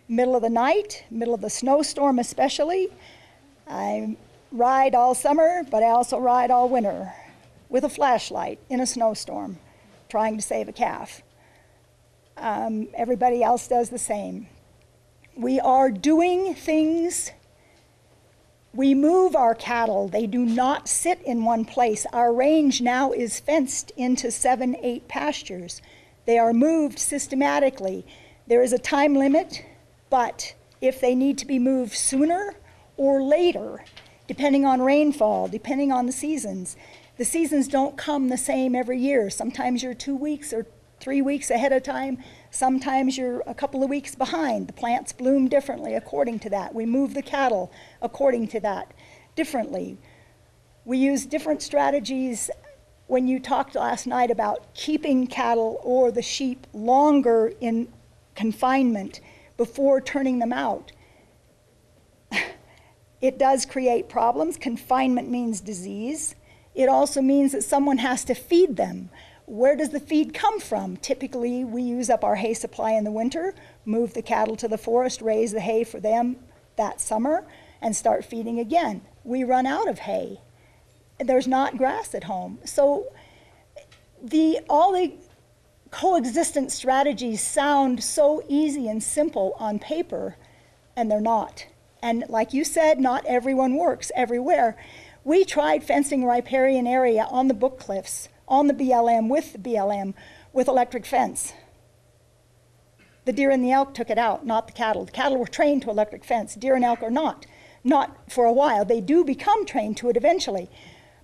middle of the night, middle of the snowstorm especially. I ride all summer, but I also ride all winter with a flashlight in a snowstorm, trying to save a calf. Um, everybody else does the same. We are doing things We move our cattle. They do not sit in one place. Our range now is fenced into seven, eight pastures. They are moved systematically. There is a time limit, but if they need to be moved sooner or later, depending on rainfall, depending on the seasons, the seasons don't come the same every year. Sometimes you're two weeks or three weeks ahead of time. Sometimes you're a couple of weeks behind. The plants bloom differently according to that. We move the cattle according to that differently. We use different strategies when you talked last night about keeping cattle or the sheep longer in confinement before turning them out. It does create problems. Confinement means disease. It also means that someone has to feed them. Where does the feed come from? Typically, we use up our hay supply in the winter, move the cattle to the forest, raise the hay for them that summer, and start feeding again. We run out of hay. There's not grass at home. So the, all the coexistence strategies sound so easy and simple on paper, and they're not. And like you said, not everyone works everywhere. We tried fencing riparian area on the Book Cliffs, on the BLM, with the BLM, with electric fence. The deer and the elk took it out, not the cattle. The cattle were trained to electric fence. Deer and elk are not. Not for a while. They do become trained to it eventually.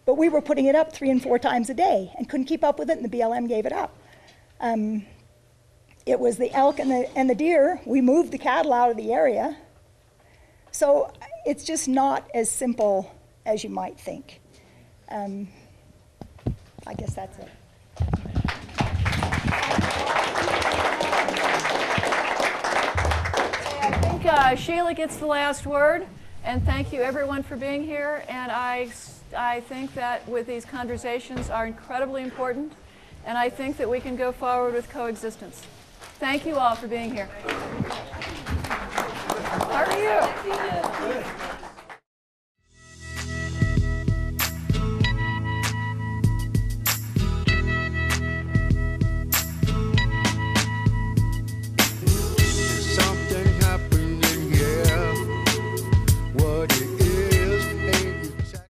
But we were putting it up three and four times a day and couldn't keep up with it, and the BLM gave it up. Um, it was the elk and the, and the deer. We moved the cattle out of the area. So it's just not as simple as you might think. Um, I guess that's it. I think uh, Sheila gets the last word. And thank you, everyone, for being here. And I, I think that with these conversations are incredibly important. And I think that we can go forward with coexistence. Thank you all for being here. How are you?